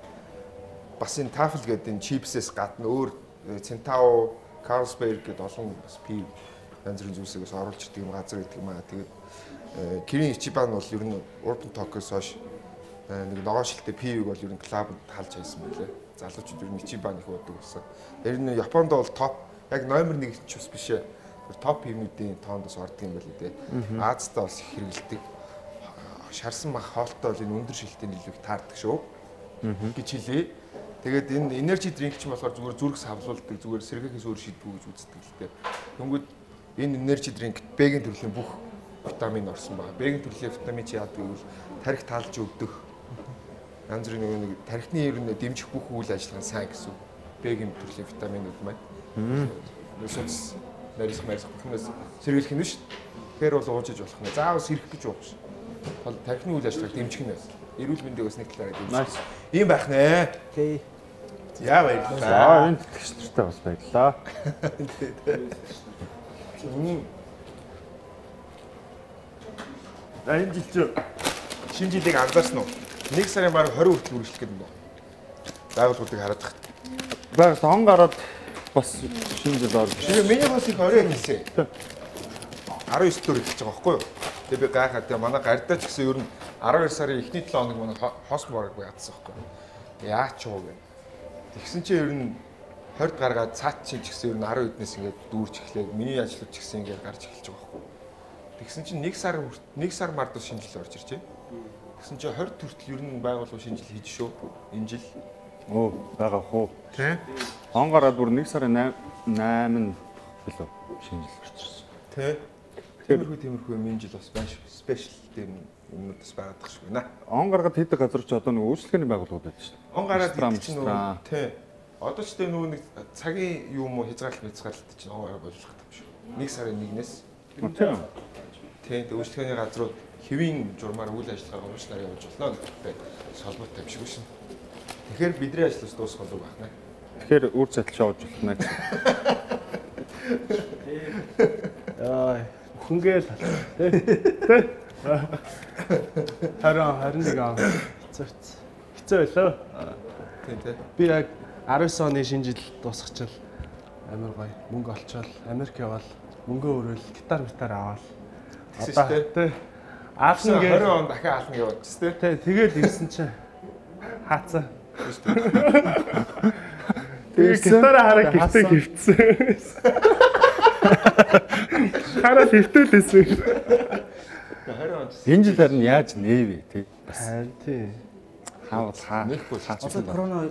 S2: бас энэ тафл гэдэг энэ чипсээс гадна өөр э, Centauro, Carlsberg гэдэг олон бас пив янз бүрийн зүйлсийг бас оруулж ирдэг юм газар гэдэг юм аа. Тэгээд э, Kirin Ichiban бол ер нь Urban Talk-оос хойш э, нэг ногоон шилтэй пивийг бол ер нь клабд халж хайсан байлээ. Залуучууд ер нь Ichiban их уудаг болсон. Тэр нь Японд бол топ яг номер 1 ч бас биш ээ. Тэр топ пивнүүдийн тоонд бас ордог юм байл дээ. Аазтай бас их хэрэгэлдэг. Шарсан мах хоолтой бол энэ өндөр шилтийн илүү их таардаг шүү гэж хэлээ. Тэгээд энэ energy drink ч болохоор зүгээр зүрх савлуулдаг, зүгээр сэргээхээс өөр шийдвүү гэж үздэг л дээ. Тэнгүүд энэ energy drink бэгийн төрлийн бүх витамин орсон байна. Бэгийн төрлийн витамин чи яадаг гэвэл тарих таалж өгдөх. Янз бүрийн нэг тарихны ер нь дэмжих бүх үйл ажиллагаа сайн гэсэн. Бэгийн төрлийн витаминууд маань. Нүсэс нарийнх марих бүхнээс сэргийлэх нь дээ. Тэгэхээр бол уужиж болох нэ. Заавал сэрэх гэж уух ш. Бол тарихны үйл ажиллагааг дэмжих нь байсан. Эрүүл мэндийг бас нэг талаараа дэмжих. Ийм байх нэ.
S1: Окей.
S2: За баярлалаа.
S4: За энэ тэтгэж нартай бас баярлаа.
S2: Үнэн. За энэ жил чи шинэ жилийг анзаарсан уу? Нэг сарын баг 20 хүртэл үргэлжлэх гэдэг байна. Байгууллагуудыг хараад тахт.
S4: Баг сон гараад бас шинэ жил орж.
S2: Тэгээ миний бас их орой хэлсэн. 19 дөрөв эхэлж байгаа байхгүй юу? Тэгээ би гайхаад тэгээ манай гардаа ч гэсэн ер нь 12 сарын эхний 7 хоног манай хос борог ядсан байхгүй юу? Яач уу гэ. Тэгсэн чинь ер нь 20-д гаргаад цаат чинь ч гэсэн ер нь 10 эднээс ингээд дүүрч эхлээд миний ажлууд ч гэсэн ингээд гарч эхэлж байгаа байхгүй? Тэгсэн чинь 1 сар хүрт- 1 сар мардус шинэ жил орж ирж байна. Тэгсэн чинь 20 хүртэл ер нь байгууллага шинэ жил хийж шүү. Энэ жил.
S4: Оо байгаа хуу.
S2: Тэ?
S4: Он гараад бүр 1 сарын 8 8 билүү шинэ жил орчихсон.
S2: Тэ? Тиймэрхүү тиймэрхүү энэ жил бас шүү. Спешиал тийм өмнөд бас байгаад тах шиг байна.
S4: Он гаргаад хийдэг газар ч одоо нэг үйлчлэгээний байгууллагууд байдаг шүү дээ.
S2: Он
S4: гаргаад
S2: хийдэг чинь нөгөө тий. Одоо ч тийм нөгөө нэг цагийн юм уу хязгаарлалт хязгаарлалт чинь он гараа болчих тав шүү. Нэг сарын нэгнээс тий. Тий. Үйлчлэгээний газрууд хэвийн журмаар үйл ажиллагаа уушнаар явуулж болно гэхдээ солбот тавьшгүй шин. Тэгэхээр бидний ажил ус дуусах болов байна.
S4: Тэгэхээр үр цатал шоож болно гэсэн.
S5: Аа, хөнгөөл. Тэ. Тэ. 20 21 он. Хэцүү хэцүү байлаа.
S2: Тийм тийм.
S5: Би яг 19 оны шинэ жил дуусчихвал амар гоё мөнгө олцоол Америк яваал мөнгө өрөөл гитар гитар
S2: аваал. Одоо
S5: тийм. Аална гээ 20
S2: он дахин аална гэж бодчих тийм.
S5: Тийм тэгэл ирсэн чинь хаацаа. Тэгээд гитараа хараа
S4: гэртээ
S5: хөвцсөн. Хараа хөвтөлөөс.
S2: 20 он
S4: Энэ жил харин яаж нээвэ тий.
S5: Харин тий.
S4: Хаавал хаа.
S1: Одоо
S4: байна.
S1: корона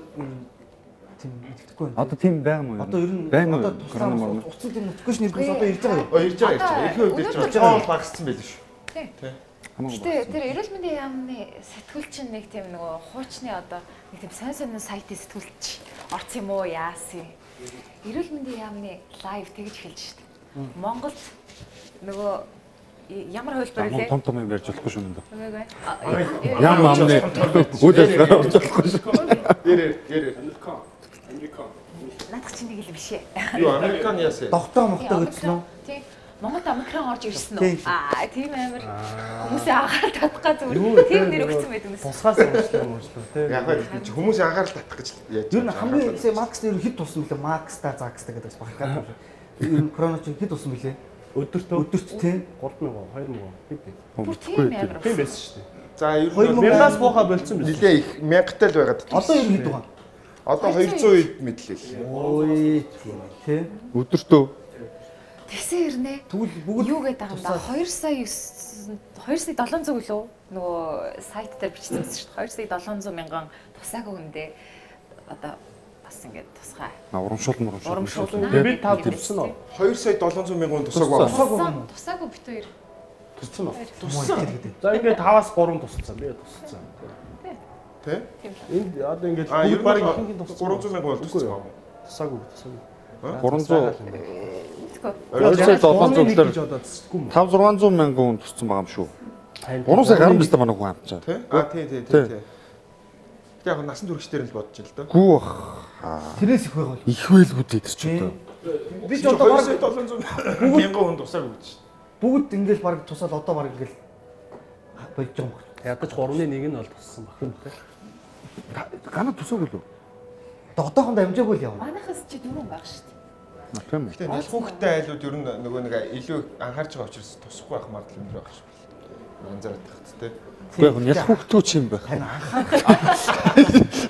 S1: тийм мэддэхгүй байна.
S4: Одоо тийм байгаа юм уу?
S1: Одоо ер нь
S4: байна
S1: одоо
S4: уу? Корона морно.
S1: уцал тийм нутгаш нэрхээс одоо ирж байгаа юу?
S2: Оо ирж байгаа ирж байгаа. Эхний үед ирж байгаа. Хоол багассан байл шүү.
S4: Хамаагүй
S3: Гэтэ тэр эрүүл мэндийн яамны сэтгүүлч нь нэг тийм нөгөө хуучны одоо нэг тийм сайн сайн сайтын сэтгүүлч орц юм уу яасан. Эрүүл мэндийн яамны лайв тэгж хэлж штт. Монголд нөгөө ямар
S4: Амун
S3: вэ?
S4: том том юм ярьж болохгүй шүү дээ.
S3: Нөгөө
S4: Ям амны үйл ажиллагаа явуулж болохгүй шүү.
S2: Ярэ ярэ.
S3: надад чинь нэг л биш ээ.
S2: Юу Американ яасан?
S1: Догтоо мохтой гэсэн үү?
S3: Тийм. Монголд омикрон орж ирсэн
S1: Тийм.
S3: үү? Аа, тийм амар. Хүмүүсээ анхаарал татгаа зүгээр. Тийм нэр өгсөн байдаг юм.
S5: Тусгаас уучлаа уучлаа тий.
S2: Яг бай хүмүүсийн анхаарал татах гэж яаж.
S1: Ер нь хамгийн сая Макс дээр хэд тусан бэлээ? Макста, Закста гэдэг бас багтаад байна. Ер нь корона чинь хэд тусан бэлээ?
S5: Өдөртөө
S1: Өдөрт тийм
S5: 3000 2000 хэд бэ?
S3: Бүр тийм
S5: байсан шүү дээ.
S2: За ер нь
S1: мөнгө-
S5: Мянгаас бууха болцсон байсан.
S2: нилээ их мянгаттай л байгаад.
S1: одоо ер нь хэд байгаа?
S2: Одоо 200 ид мэдлээ.
S1: Ой тийм ээ тийм.
S4: Өдөртөө
S3: Тэгсэн хэрнээ.
S1: Тэгвэл бүгд
S3: Юу гэдэг юм да 2 сая 9 2 сая 700 гэлөө нөгөө сайт дээр бичсэн шүү дээ. 2 сая 700 мянган тусаагүй хүндээ одоо бас ингээд тусгай.
S4: а, урамшуул мурамшуул.
S3: Урамшуулна.
S5: Би тав төрсөн үү?
S2: 2 сая 700 мянган тусаагүй байна.
S3: Тусаагүй тусаагүй бит хоёр.
S5: Туссан уу?
S1: туссан.
S5: За ингээд 5-аас 3 тусцсан. Би тусцсан.
S2: Тэ?
S5: Энд одоо ингээд
S2: А ер нь
S5: баг
S2: баг
S5: ихэнх нь тусцсан.
S2: 300 мянган бол туссан байна.
S5: Тусаагүй тусаагүй.
S4: 300
S3: Тэгэхгүй.
S4: 2 сая 700
S5: гэж
S4: дээр
S5: одоо тусдаггүй юм.
S4: 5 600 мянган хүн туссан байгаа юм шүү. 3 сая гарсан биз дээ манай хүн амтчаа.
S2: Тэ? А тий тий тий тий. Гэтэ яг насан туршидэр л бодож байна л да.
S4: Гүү бах.
S1: Тэрээс их байгаа бол.
S4: Их байлгүй дээ ч одоо.
S1: Би ч одоо
S2: 2
S1: баг
S2: сая 700 мянган хүн тусаагүй гэж.
S1: бүгд ингээл баг тусаад одоо баг ингээл болж байгаа юм байна.
S5: Ядаж 3-ны 1 нь бол туссан баг юм те.
S4: Гана тусаагүй лөө.
S1: Одоо одоохондоо амжаагүй л явна.
S3: Манайхаас чи дөрөв баг шүү дээ.
S4: Тийм үү.
S2: Гэтэ нал хүүхдтэй айлууд ер нь нөгөө нэг илүү анхаарч байгаа учраас тусахгүй байх магадлал өндөр байх шүү. Анзаараад тахт тэ.
S4: Гэхдээ яг нялх хөвгтөө чи юм байх.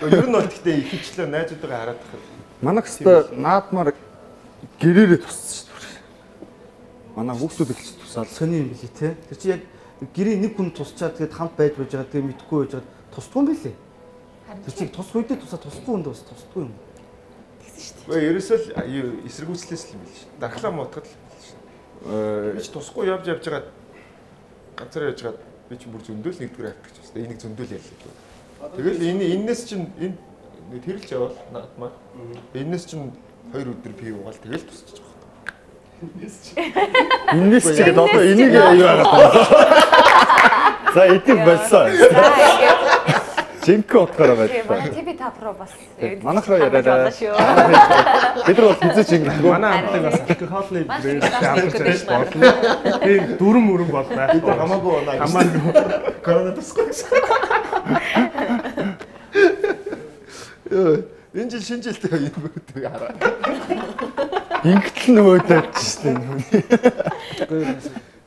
S2: Ер нь бол гэхдээ ихэвчлэн найзуудаа хараад тахад
S4: Манай хэвээр наадмаар гэрээрээ туссан шүү дээ. Манай хүүхдүүд их тусаал.
S1: Сони юм билий те. Тэр чи яг гэрээ нэг хүн тусчаад тэгээд хамт байж байж байгаа тэгээд мэдхгүй байж байгаа тусдгүй юм билий. Тэр чи тус хүйдээ тусаа тусдгүй хүнд бас тусдгүй юм.
S2: Өө ерөөсөө л эсэргүүцлээс л юм биш. Дархлаа муутгад л биш. Би ч тусахгүй явж явж байгаа ганцаар яж байгаа би ч бүр зөндөөл нэгдүгээр авчих гэж байна. Энийг зөндөөл яллаа. Тэгэл энэ энэс чинь энэ тэрэлж явал наадмаар. Энэс чинь хоёр өдөр пив уугаал тэгэл тусчих жоох.
S4: Иннээс чигэд одоо энийг яагаад байна? За эдийг болсон.
S3: За ингээд
S4: Жинхэнэ утгаараа
S3: тийм
S4: байна.
S3: манай TV5 руу бас
S4: манайхраа яриарай.
S3: шүү.
S4: Бид нар бол хизээч ингэдэггүй.
S5: Манай хамтлаг бас алкохолны брэнд болно. Тийм дүрм мөрөн бол байх.
S2: Бид нар хамаагүй байна.
S5: Хамаагүй.
S2: Корона тусахгүй гэсэн. Йоо, энэ жил шинэ жилдээ юм бүгд хараа.
S4: Ингэтэл нөгөөдөж штэ.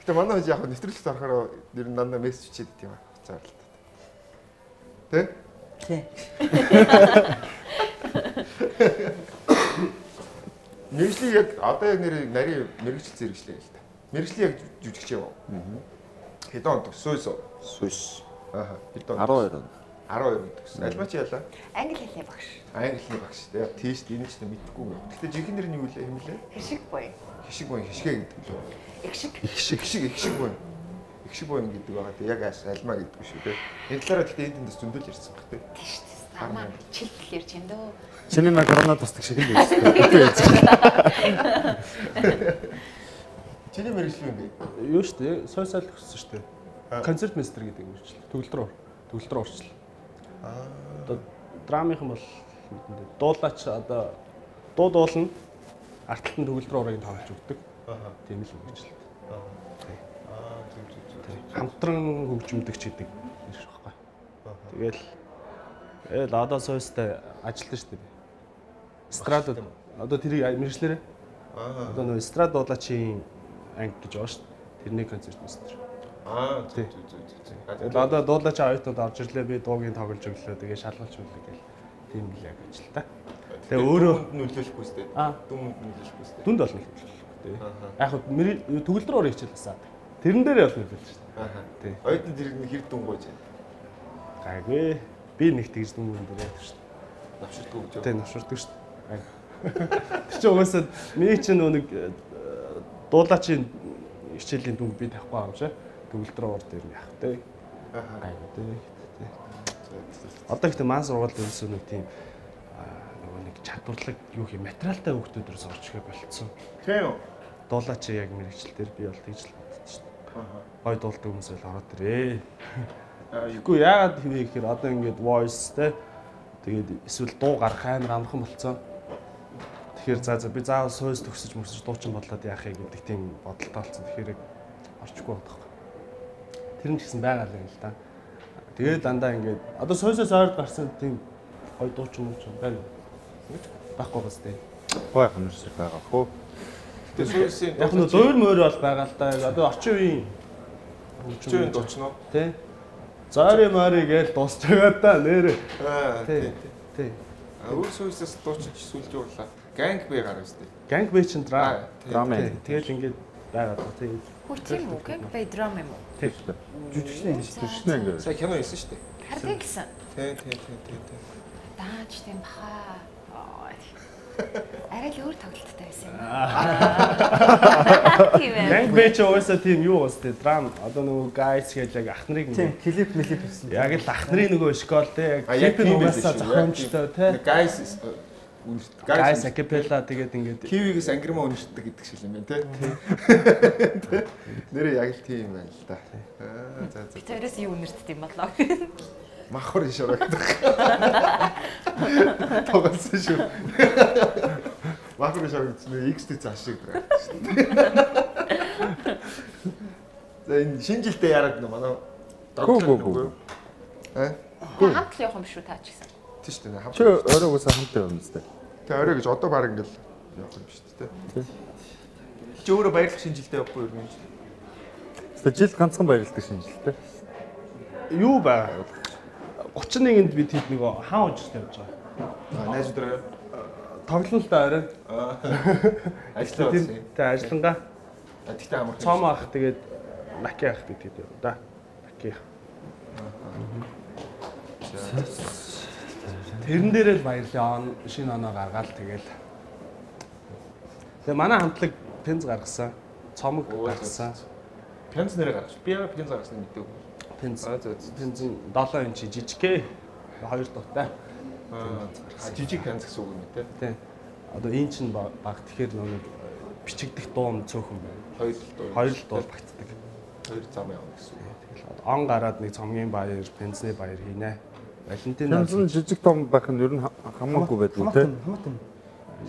S2: Гэтэ манай хож яг нэвтрүүлэгт орохоор нэр нь дандаа мессеж чийд тийм аа. Заарлаа. Тэ?
S1: Тий.
S2: Мэргэжлийн яг одоо яг нэр нарийн мэргэжил зэрэглээ л та. Мэргэжлийн яг жүжигч яв. Хэдэн он төгсөөс үү?
S4: Сүс.
S2: Аа хэдэн
S4: 12 он.
S2: 12 он төгсөн. Альма чи ялаа?
S3: Англи хэлний багш.
S2: Англи хэлний багш. Яг тийш энэ ч мэдхгүй. Гэтэ жинхэнэ нэр нь юу лээ хэмлээ?
S3: Хишиг буй.
S2: Хишиг боо хишгэ гэдэг лөө.
S3: Их шиг.
S2: Их шиг их шиг их шиг боо. Шиг боо гэдэг байгаа. Тэг яг альма гэдэг шүү дээ. Энэ талаараа гэтэ энд дэндээс зөндөл ярьсан баг тий.
S3: Тийш дээ. Тамаа чилдэл ярьж юм дөө.
S4: Чиний на корона тусдаг шиг л байсан.
S2: Чиний мэргэжил юм бэ?
S5: Юу шүү дээ. Сой сойл өссөн шүү дээ. Концерт мастер гэдэг юм шүү дээ. Төгөлдрөө. Төгөлдрөө орчлоо. Аа. Одоо драмынхан бол үндэ дуулаач одоо дуу дуулна. Арталтан төгөлдрөө орыг тоглож өгдөг.
S2: Аа.
S5: Тийм л мэргэжил. Хамтран хөгжимдөг ч гэдэг шиг байхгүй. Тэгэл Тэгэл одоо сойстай ажилладаг шүү дээ. Страд одоо тэрийг мэрэгчлэрээ
S2: Аа.
S5: одоо нөө страд дуулаачийн анги гэж байгаа дээ. Тэрний концерт мастер.
S2: Аа
S5: Тий. Тэгэл одоо дуулаачийн оюутнууд орж ирлээ би дуугийн тоглож өглөө тэгээ шалгалж өглөө гэл тийм л яг ажил та. Тэгээ өөрөө
S2: нөлөөлөхгүй
S5: аа
S2: Дүмд нөлөөлөхгүй сте.
S5: дүнд тий.
S2: Аа.
S5: Яг хөө төгөлдөр орыг хичээлсэн. Тэрэн дээр хэлбэл шүү дээ.
S2: Аа.
S5: Тий.
S2: Оюутан зэрэг хэр дүн гойж байна.
S5: Гайгүй. Би нэг тэгж дүн дээр байдаг шүү дээ.
S2: Навширдгүй гэж.
S5: Тэ навширдаг шүү дээ. <laughs> Тэр чинь угаасаа миний чинь нөө нэг э, дуулаачийн хичээлийн дүнг би тавихгүй юм шиг. Төгөлдөр орд ирнэ яах вэ?
S2: Аа.
S5: Гайгүй дээ. Одоо ихтэй маань сургууль ерөөсөө нэг тийм нөгөө нэг чадварлаг юу хий материалтай хүүхдүүдээс орж игээ болцсон.
S2: Тийм үү?
S5: Дуулаач яг мэрэгчлэл дээр би бол тэгж л Гой дуулдаг хүмүүс л ороод ирээ.
S2: Аа,
S5: Тэгэхгүй яагаад хэвээ гэхээр одоо ингээд voice те тэгээд эсвэл дуу гарах амар амархан болцсон. Тэгэхээр за за би заавал сойс төгсөж мөсөж дуучин бодлоод яахыг гэдэг тийм бодолтой болсон. Тэгэхээр орчихгүй бодох. Тэр нь ч гэсэн байгаа л юм л да. Тэгээд дандаа ингээд одоо сойсоос ойрд гарсан тийм гой дуучин юм чинь байна. Баггүй бас тийм.
S4: Гой хамарсаг байгаа хөө.
S2: Тэгээ сүүлийн
S5: Яг нь зөөр мөр бол байгаа л да. Одоо орчин үеийн
S2: чөөн дуучноо.
S5: тий. Зори мори гээл дуусч байгаа да нэр.
S2: Аа,
S5: Тий.
S2: тий. Өөр сүүсээс дуучиж сүлж уурлаа. Ганг би гарав штэ.
S5: Ганг бэчин дра.
S4: Драм
S5: Тий,
S4: ээ.
S5: Тэгэл ингээд байгаа даа тий.
S3: Хөө тийм үү? Гэнг бай драм юм уу?
S5: Тий.
S1: Жүжигчний юм.
S4: Тэшнэ ингээ.
S2: Сая кино хийсэн штэ.
S3: Хардаа гэсэн.
S2: Тий, тий, тий, тий, тий.
S3: Даач тийм баха. Ой. <laughs> Арай л өөр тоглолттой байсан юм. Тийм ээ.
S5: Ганг бэч уусаа тийм юу бас тий драм одоо нөгөө гайс гэж яг ах нарыг
S1: Тийм,
S5: ингээд
S1: клип мэлип хийсэн.
S5: яг л ах нарын нөгөө школ тий яг
S2: А яг
S5: клипийн
S2: тийм
S5: угаасаа
S2: байсан шүү.
S5: зохиомжтой тий.
S2: Гайс үнэрт.
S5: Гайс акапелла тэгээд ингээд
S2: Кивигээс ангирмаа үнэртдэг гэдэг шиг юм байна те. Нэрээ яг л тийм байна л да. За за.
S3: Би тэрээс юу нэртд юм болоо.
S2: Махар ишараа гэдэг. Тоглосон шүү. Ишараа гэсэн нь X-тэй цааш шиг байгаа шүү дээ. За энэ шинэ жилдээ яраад нөө манай догтлоо
S4: гүү.
S2: Аа
S3: Хамт л явах юм шүү та ч гэсэн.
S2: тийм шүү дээ.
S4: Чи өөрөө уусаа хамтаа юм зү.
S2: Тэ орой гэж одоо баг ингээл явах юм шүү дээ. Чи өөрөө баярлах шинэ жилдээ явахгүй юм.
S4: Тэ жил ганцхан баярлдаг шинжилтэй.
S5: юу байгаа. 31-нд бид хэд нөгөө хаан үжигтэй явж байгаа.
S2: Аа найз өдрөө
S5: Тоглолт та орой.
S2: ажиллаа болсон.
S5: тэ ажиллангаа
S2: А тэгтээ амар.
S5: цом ах тэгээд наки ах хэд яваа да. Наки. Тэрэн дээрээ л баярлаа. Шинэ оноо гаргаал тэгэл. Тэгээ манай хамтлаг пенз гаргасан. Цомог гаргасан.
S2: Пенс нэрээ гаргаж. Би яа пенс гаргасныг мэдээгүй.
S5: Пенз пенз 7 инч жижигхээ. Хоёр дугтай.
S2: Аа жижиг пенс гэсэн үг юм те.
S5: Тий. Одоо энэ чинь баг тэгэхээр нэг бичигдэх дуум цөөхөн байна.
S2: Хоёр л дуу.
S5: Хоёр л дуул багтдаг.
S2: Хоёр зам явна гэсэн үг.
S5: Тэгэл он гараад нэг цомгийн баяр, пенсны баяр хийнэ. Валентин
S4: Тэнцэн жижиг том байх нь ер нь ха- хамаагүй байдгүй.
S1: Хамаатан, хамаатан.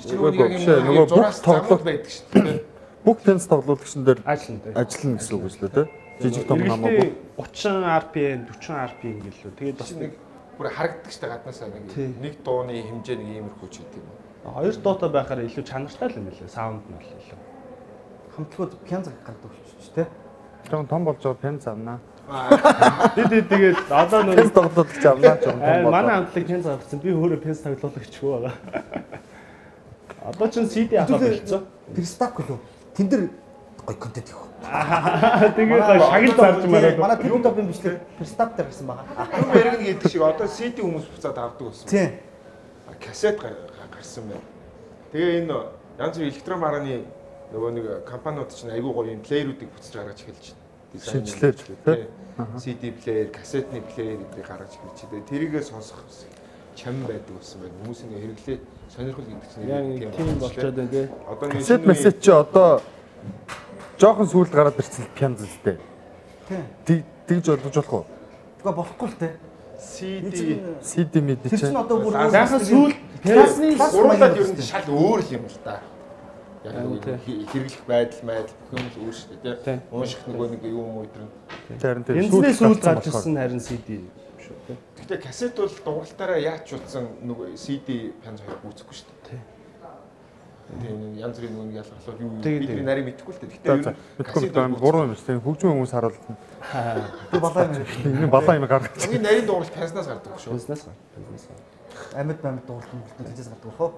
S2: Чи
S4: Нөгөө бүх тоглолт-
S2: байдаг шүү дээ.
S4: Бүх тенс тоглоулагчдын дээр
S5: дээ.
S4: ажиллана гэсэн үг шүү те. Жижиг том хамаагүй.
S5: Эргэлтээ 30 RPM, 40 RPM гэлөө. Тэгээд бас
S2: нэг бүр харагддаг дээ гаднаасаа нэг нэг дууны хэмжээ нэг иймэрхүү ч гэдэг юм.
S5: хоёр дуутай байхаар илүү чанартай л юм билээ. Саунд нь бол илүү.
S1: Хамтлагууд пянз гаргадаг болчих те.
S4: Жон том болж байгаа пен замнаа.
S5: Бид тэгээд одоо
S4: Пенс
S5: нөгөө
S4: тоглоулагч амнаа жон том болж.
S5: манай хамтлаг пенс авсан. Би өөрөө пенс тоглоулагчгүй байгаа. <laughs> Одоо ч CD авах болцоо.
S1: Тэр стак лөө. Тэн дээр гой контент хийх.
S5: Тэгээд шагнал зарж мараад.
S1: Манай топын бичлэг тэр стак дээр гэсэн байгаа.
S2: Юм яригна гэдэг шиг одоо CD хүмүүс буцаад авдаг болсон.
S1: Тийм.
S2: Гар- гарсан байна. Тэгээ энэ янз бүрийн электрон маргааны нөгөө нэг компаниуд чинь айгүй гоё юм плеерүүдийг буцаж гаргаж эхэлж байна. Дизайн
S4: Шинжилээд,
S2: юм,
S4: тий?
S2: CD плеер, кассетны плеер гэдгийг гаргаж эхэлж байна. Тэрийгээ сонсох чам байдаг болсон байна. Хүмүүсийн хэрэглээ сонирхол гэдэг чинь
S5: тийм болчиход байна тий.
S2: Одоо нэг үеийн-
S4: мессеж чи одоо жоохон сүлд гараад ирсэн пен зүтэй.
S1: Тийм.
S4: Тэг тэгж бодож болох уу?
S1: Тэгвэл болохгүй л те.
S2: CD
S4: CD мэд
S1: Тэр
S4: чи.
S1: чинь одоо бүр
S5: Сайхан сүүл
S1: классны
S2: Уруулаад ер нь шал өөр юм л да. Яг хэрэглэх байдал байдал бүх юм л өөр шүү дээ
S5: Тий.
S2: Ууших нөгөө нэг юм өдр нь.
S4: Харин тэр
S5: Янзны сүүл гарч ирсэн харин CD шүү дээ.
S2: Гэхдээ кассет бол дугуултаараа яач утсан нөгөө CD пянз хоёр гүйцэхгүй шүү дээ.
S5: Тий.
S2: Тийм янз бүрийн нөгөө ялгарлууд юу бид нарийн мэдхгүй л дээ. Гэхдээ нь
S4: байна. Буруу юм шүү. дээ. Хөгжмийн хүмүүс харуулна.
S1: би балаа юм.
S4: Энэ балаа юм гаргаж.
S2: Хамгийн нарийн дугуулт пянзнаас гардаг шүү.
S5: Бизнес гар. Бизнес гар.
S1: Амьд амьд дуулсан болтон тэжээс гардаг бохоо.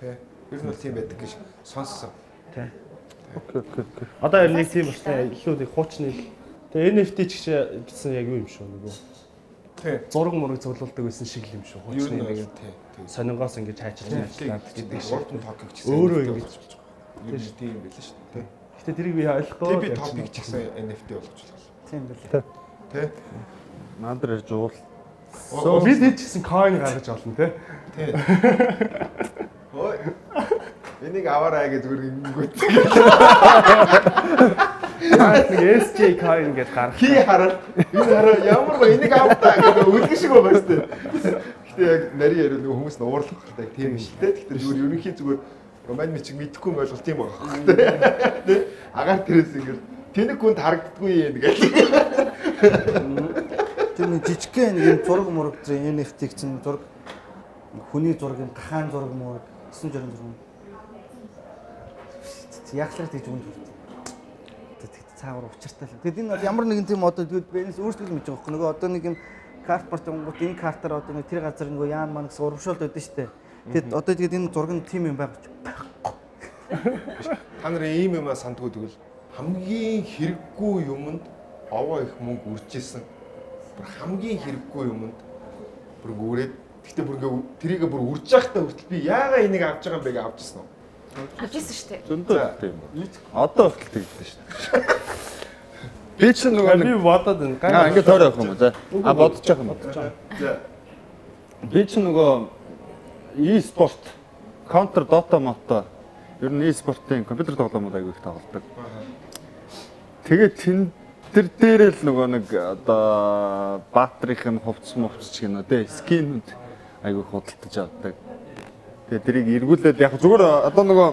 S2: Тий. Ер нь бол тийм байдаг гэж сонссон.
S5: Тий.
S4: Окей окей окей.
S5: Одоо яг нэг тийм басна илүү нэг хуучны л. Тэгээ NFT ч гэсэн яг юу юм шүү нөгөө.
S2: Тий.
S5: Зураг мураг цуглуулдаг байсан шиг л юм шүү.
S2: Нь
S5: нэг.
S2: тий.
S5: Сонингоос ингэж хайчилж ажиллаад
S2: гэдэг шиг урд нь токиг гэсэн
S5: Өөрөө ингэж
S2: нь тийм байл шүү дээ.
S5: Гэтэ тэрийг би ойлгохгүй.
S2: Топик ч гэсэн NFT болгож байгаа.
S1: Тийм байлээ.
S2: Тэ?
S4: Мандар ярьж уул.
S5: Оо, бид хэд ч гэсэн coin гаргаж олно те.
S2: Тэ. Хой. Энийг аваарай гэж зүгээр ингэнгүүт.
S5: Нэг SJ coin гэж гаргах.
S2: Хи хараа. Энэ хараа ямар гоо энийг автаа гэдэг үлгэн шиг байгаа шүү дээ. Гэтэ яг нарийн яриа нөгөө хүмүүс нь уурлах хэрэгтэй тийм биш л дээ. Гэтэ зүгээр ерөнхий зүгээр Роман мичиг мэдхгүй юм ойлголт юм байгаа хөө. Тэ? Агаар тэрээс ингээд тэнэг хүнд харагддаггүй юм гэж.
S1: Тэр нэг жижигхэн нэг юм зураг мураг зэ NFT гэсэн зураг хүний зураг юм гахаан зураг мураг 9 жирийн зураг. Яахлаар тийж үнд хүрд. Тэгэд цаагаар учиртай л. Тэгэд энэ бол ямар нэгэн тийм одоо тэгэд бэнэс өөрсдөө л мэдэж байгаа хөөх. Нөгөө одоо нэг юм карт порт онгууд энэ картаар одоо нэг тэр газар нөгөө яан маань гэсэн урамшуулт шүү дээ. Тэгэд одоо тэгэд энэ зураг нь тийм юм байгаа ч
S2: Та нарын ийм юмаа сандгүй тэгвэл хамгийн хэрэггүй юмд овоо их мөнгө үржижсэн. Бүр хамгийн хэрэггүй юмд бүр гүрээд Гэхдээ бүр ингээ тэрийг бүр үрж явахдаа хүртэл би яагаад энийг авч байгаа юм бэ гэж авчихсан уу?
S3: Авч ирсэн шүү дээ.
S4: Зөндөө тийм. Одоо хүртэл тэгдэж шүү дээ. Би ч нөгөө
S5: Би бодоод байна.
S4: Аа ингэ тойрох юм за. А бодож яах юм бодож.
S2: За.
S4: Би ч нөгөө e-спорт Counter Dota мото ер нь e-спортын компьютер тоглоомууд аягүй их тоглодог. Тэгээд тэн тэр дээрээ л нөгөө нэг одоо баатрийн хувцс мовцч гэнэ тэ скинүүд аягүй худалдаж авдаг. Тэгээд тэрийг эргүүлээд яг зүгээр одоо нөгөө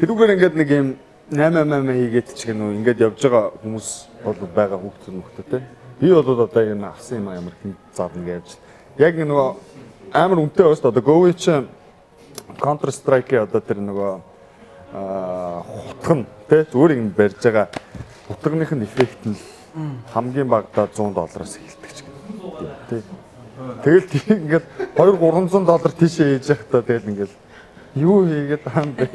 S4: тэрүүгээр ингээд нэг юм 88 хийгээд ч гэнэ ингээд явж байгаа хүмүүс бол байгаа хүүхдүүд нөхдөд тэ. Би бол одоо юм авсан юм ямар хэн зарна гэж. Яг нөгөө амар үнэтэй дээ. Одоо Go чи Counter Strike одоо тэр нөгөө аа хутган тий зүгээр юм барьж байгаа хутгных нь эффект нь хамгийн багадаа 100 доллараас эхэлдэг ч гэдэг тий. Тэгэл тийм ингээд 2 300 доллар тийшээ хийж явахдаа тэгэл ингээд юу хийгээд юм бэ?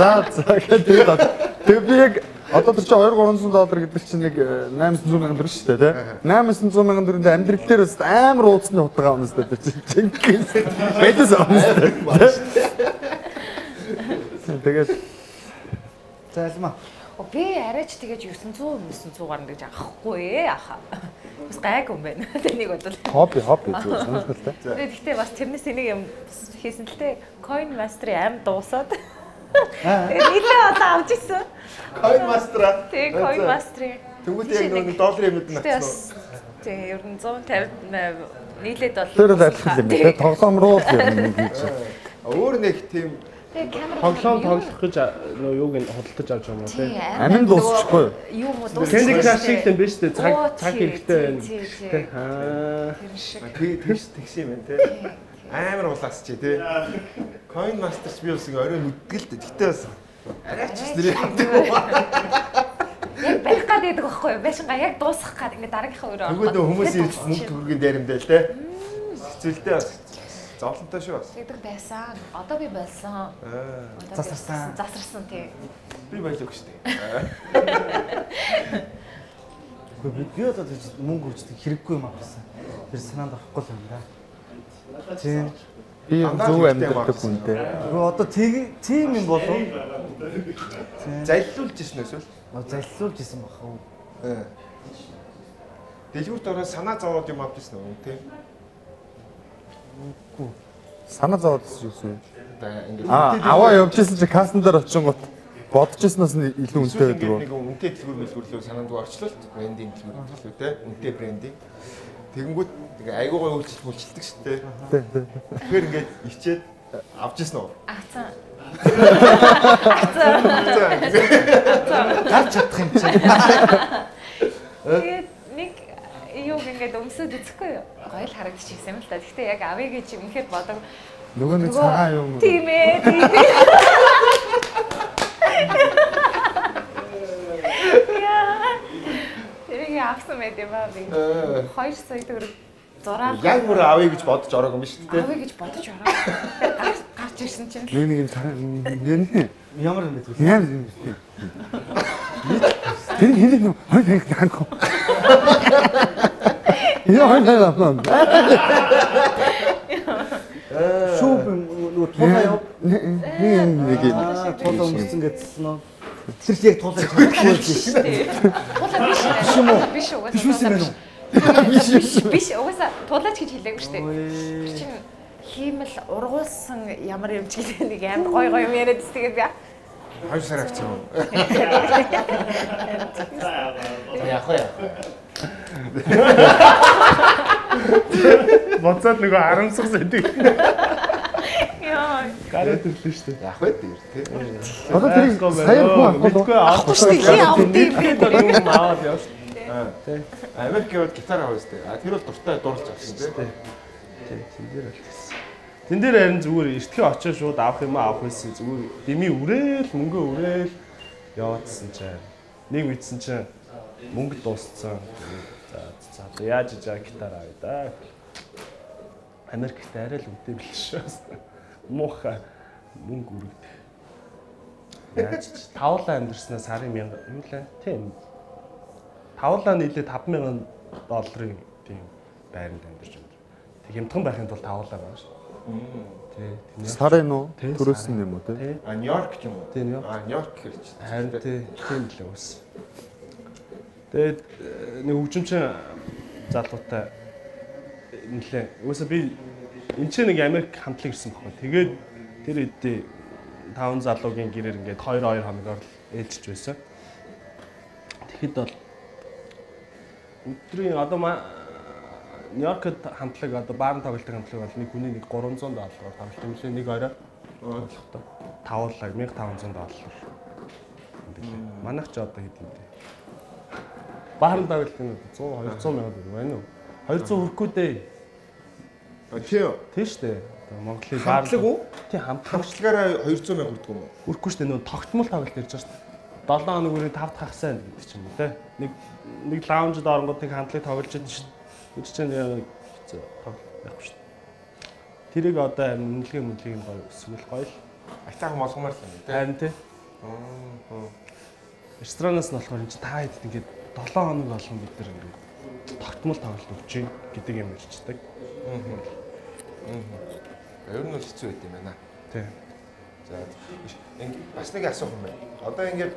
S4: За за гэдэг тэг би яг одоо тэр чинь 2 300 доллар гэдэг чинь нэг 800 сая төгрөг шүү дээ тий. 800 сая төгрөнд амьдрал дээр бас амар ууцны хутга авна шүү дээ тэр чинь. Бэдэс шүү дээ. Тэгээд
S1: зайлмаа.
S3: Оо, Би арайч тэгэж 900 900 гарна гэж авахгүй ээ аха. Бас гайг юм байна. <laughs> Тэнийг бодвол.
S4: хобби хобби зүгээр сонирхолтой.
S3: Тэгээд гэхдээ бас тэрнээс энийг юм хийсэн л те coin master аим дуусаад. Тэгээд нилээ одоо авч ирсэн.
S2: Coin Master.
S3: Тэгээ coin master.
S2: Тэгвэл яг нэг долларын
S3: Гэтэ
S2: нацсан
S3: тэгээ ер нь 150 нийлээд бол
S4: Тэр л адилхан юм байна. Тоглоом руу л юм хийж.
S2: Өөр нэг тийм
S5: Тоглоом тоглох гэж нөө юуг нь худалдаж авч байгаа юм уу тий.
S4: Амин дуусчихгүй.
S3: Юу муу дуусчих.
S5: Candy Crush шиг юм биш үү? Цаг цаг
S3: тий,
S5: хэрэгтэй
S3: тий,
S5: байна.
S3: тий, тий.
S5: Тий. Аа.
S3: Тэр шиг.
S2: тэгс тэгс юм байна те. Амар улаас чи те. Coin Master би бас ингээ орой нүдгэл дээ. Гэтэ бас арайч бас нэр явдаг.
S3: Яг барих гад байдаг байхгүй юу? Байшингаа яг дуусгах гад ингээ дараагийнхаа өөрөө
S2: Тэгвэл хүмүүс ирж мөнгө төгрөгийн дайрамдаа л те. Хэцүүлтэй бас зовлонтой шүү бас.
S3: Тэгдэг байсан. Одоо би болсон.
S2: Аа
S1: Засарсан.
S3: Засарсан тий.
S2: би байлгүй шүү дээ.
S1: Гэхдээ би одоо мөнгө үрждэг хэрэггүй юм авсан. Тэр санаанд орохгүй л юм да. Тийм.
S4: Би юм зөв амьдрэх хүнтэй.
S1: Гэхдээ одоо тэг тийм юм болов.
S2: Заллуулж ирсэн эсвэл
S1: Заллуулж исэн бах уу.
S2: Аа. Дэлгүүрт ороод санаа зовоод юм авчихсан уу те.
S4: Санаа зовоод.
S2: Одоо ингээ
S4: Аа аваа явжсэн чи кассан дээр очингууд бодчихсноос нь илүү үнэтэй байдаг?
S2: Нэг үнэтэй дэлгүүр мэлгүүрлөө санаанд орчлоо л брендинг дэлгүүр төлөө те. Үнэтэй брендинг. Тэгэнгүүт ингээ айгуугаа үйлчлэл бүлчилдэг шүү дээ. Тэгэхээр ингээд ичээд авч ирсэн үү?
S3: Агцсан.
S1: Гарч чадах юм чи.
S3: Тэгээд нэг юуг ингээд өмсөд үзэхгүй юу? Гоё л харагдчихсан юм л та. Гэхдээ яг авъя гэж юм ихэд бодог.
S4: Нөгөө нэг цагаан юм.
S3: Тийм ээ, тийм ээ. <laughs> Яа. Тэрийг авсан байт юм аа би. 2 сая төгрөг зураад
S2: Яг бүр авъя гэж бодож ороогүй юм шүү дээ.
S3: авъя гэж бодож ороо. Гарч ирсэн чинь
S4: Нэг нэг юм цагаан.
S1: Ямар юм бэ тэгвэл?
S4: Яа юм бэ? Тэр хин нэг хой нэг ханко. Яа хой нэг апам.
S1: Тулаа яв.
S4: нэг нэг
S1: тулаа өнгөрсөн гэдсэн нь. Тэр яг тулаа чадахгүй байсан шүү дээ.
S3: Тулаа биш үү?
S1: Биш юм уу?
S3: Биш үү?
S1: Биш уу?
S3: Биш биш. Угаасаа тулаач гэж хэлээгүй шүү дээ.
S1: Ой.
S3: Чин хиймэл ургуулсан ямар юм ч гэдэг нэг амар гой гой юм яриад тэгээд би
S2: Хоёр сар авчихсан юм.
S1: Яг уу яа.
S5: Боцоод нөгөө харамсах сэдэг. Гараад ирлээ шүү дээ.
S2: Яг бай дээр тий.
S4: Одоо тэрийг сая хүн авахгүй
S5: авахгүй
S3: шүү дээ. Хий авд юм бэ?
S5: юм аваад явж шүү
S2: Америк яваад гитар аваа сте. А тэр бол дуртай дуурлаж авсан тий.
S5: дээ. Тэн дээр гэсэн. Тэн дээр харин зүгээр эртхэн очиж шууд авах юм авах байсан. Зүгээр дими үрээл, мөнгө үрээл яваадсан чинь нэг мэдсэн чинь мөнгө дууссан. За за яаж ижаа гитар авъя да. Америкт арай л үдээ бил шүү. Муухай мөнгө үргэлдэх. Яаж ч тавлаа амьдрснаа сарын 1000 юу лээ? Тийм. Тавлаа нийлээ 5000 долларын тийм байранд амьдарч байна. Тэг хямдхан байхын тулд тавлаа байна шүү. Тий.
S4: сарын уу? Төрөөсөн юм уу те?
S2: А Нью-Йорк юм уу?
S5: Тий, Нью-Йорк.
S2: А Нью-Йорк хэрч.
S5: Харин тий тийм л ус. Тэгээд нэг хөгжимчин залуутай нэлээ. Уусаа би энэ ч нэг Америк хамтлаг ирсэн баггүй. Тэгээд тэр үедээ таван залуугийн гэрээр ингээд 2 2 хоногоор л ээлжиж байсан. Тэгэхэд бол өдрийн одоо маа Нью-Йоркд хамтлаг одоо баарн тоглолтын хамтлаг бол нэг хүний нэг 300 доллараар тоглолт юм лээ нэг орой. Тоглохдоо 5 1500 доллар. Манайх ч одоо хэд юм бэ? Баарн тоглолтын 100 200 мянган төгрөг байна уу? 200 хүрэхгүй дээ.
S2: А тий.
S5: Тийм шүү дээ. Монголын
S2: Хамтлаг уу?
S5: Тийм хамтлаг.
S2: Хамтлагаараа 200 мянга хүрдэг юм уу?
S5: Үрхгүй шүү дээ нөгөө тогтмол тоглолт ярьж байгаа шүү дээ. 7 хоног үрээ 5 дахь хасаа гэдэг ч юм уу те. Нэг нэг лаунжд оронгууд нэг хамтлагийг тоглож байдаг шүү дээ. Тэр чинь хэцүү тоглолт байхгүй шүү дээ. Тэрийг одоо харин үнэлгээ мүнлэгийг нь гоё эсвэл гоё л
S2: Айтаахан болгомоор л юм тий.
S5: харин те. Ресторанаас нь болохоор энэ та хэд ингээд 7 хоног болгон бид нар ингээд тогтмол тоглолт өгч гин гэдэг юм ярьцдаг.
S2: Ер нь бол хэцүү байт юм байна.
S5: Тий.
S2: За бас нэг асуух юм байна. Одоо ингээд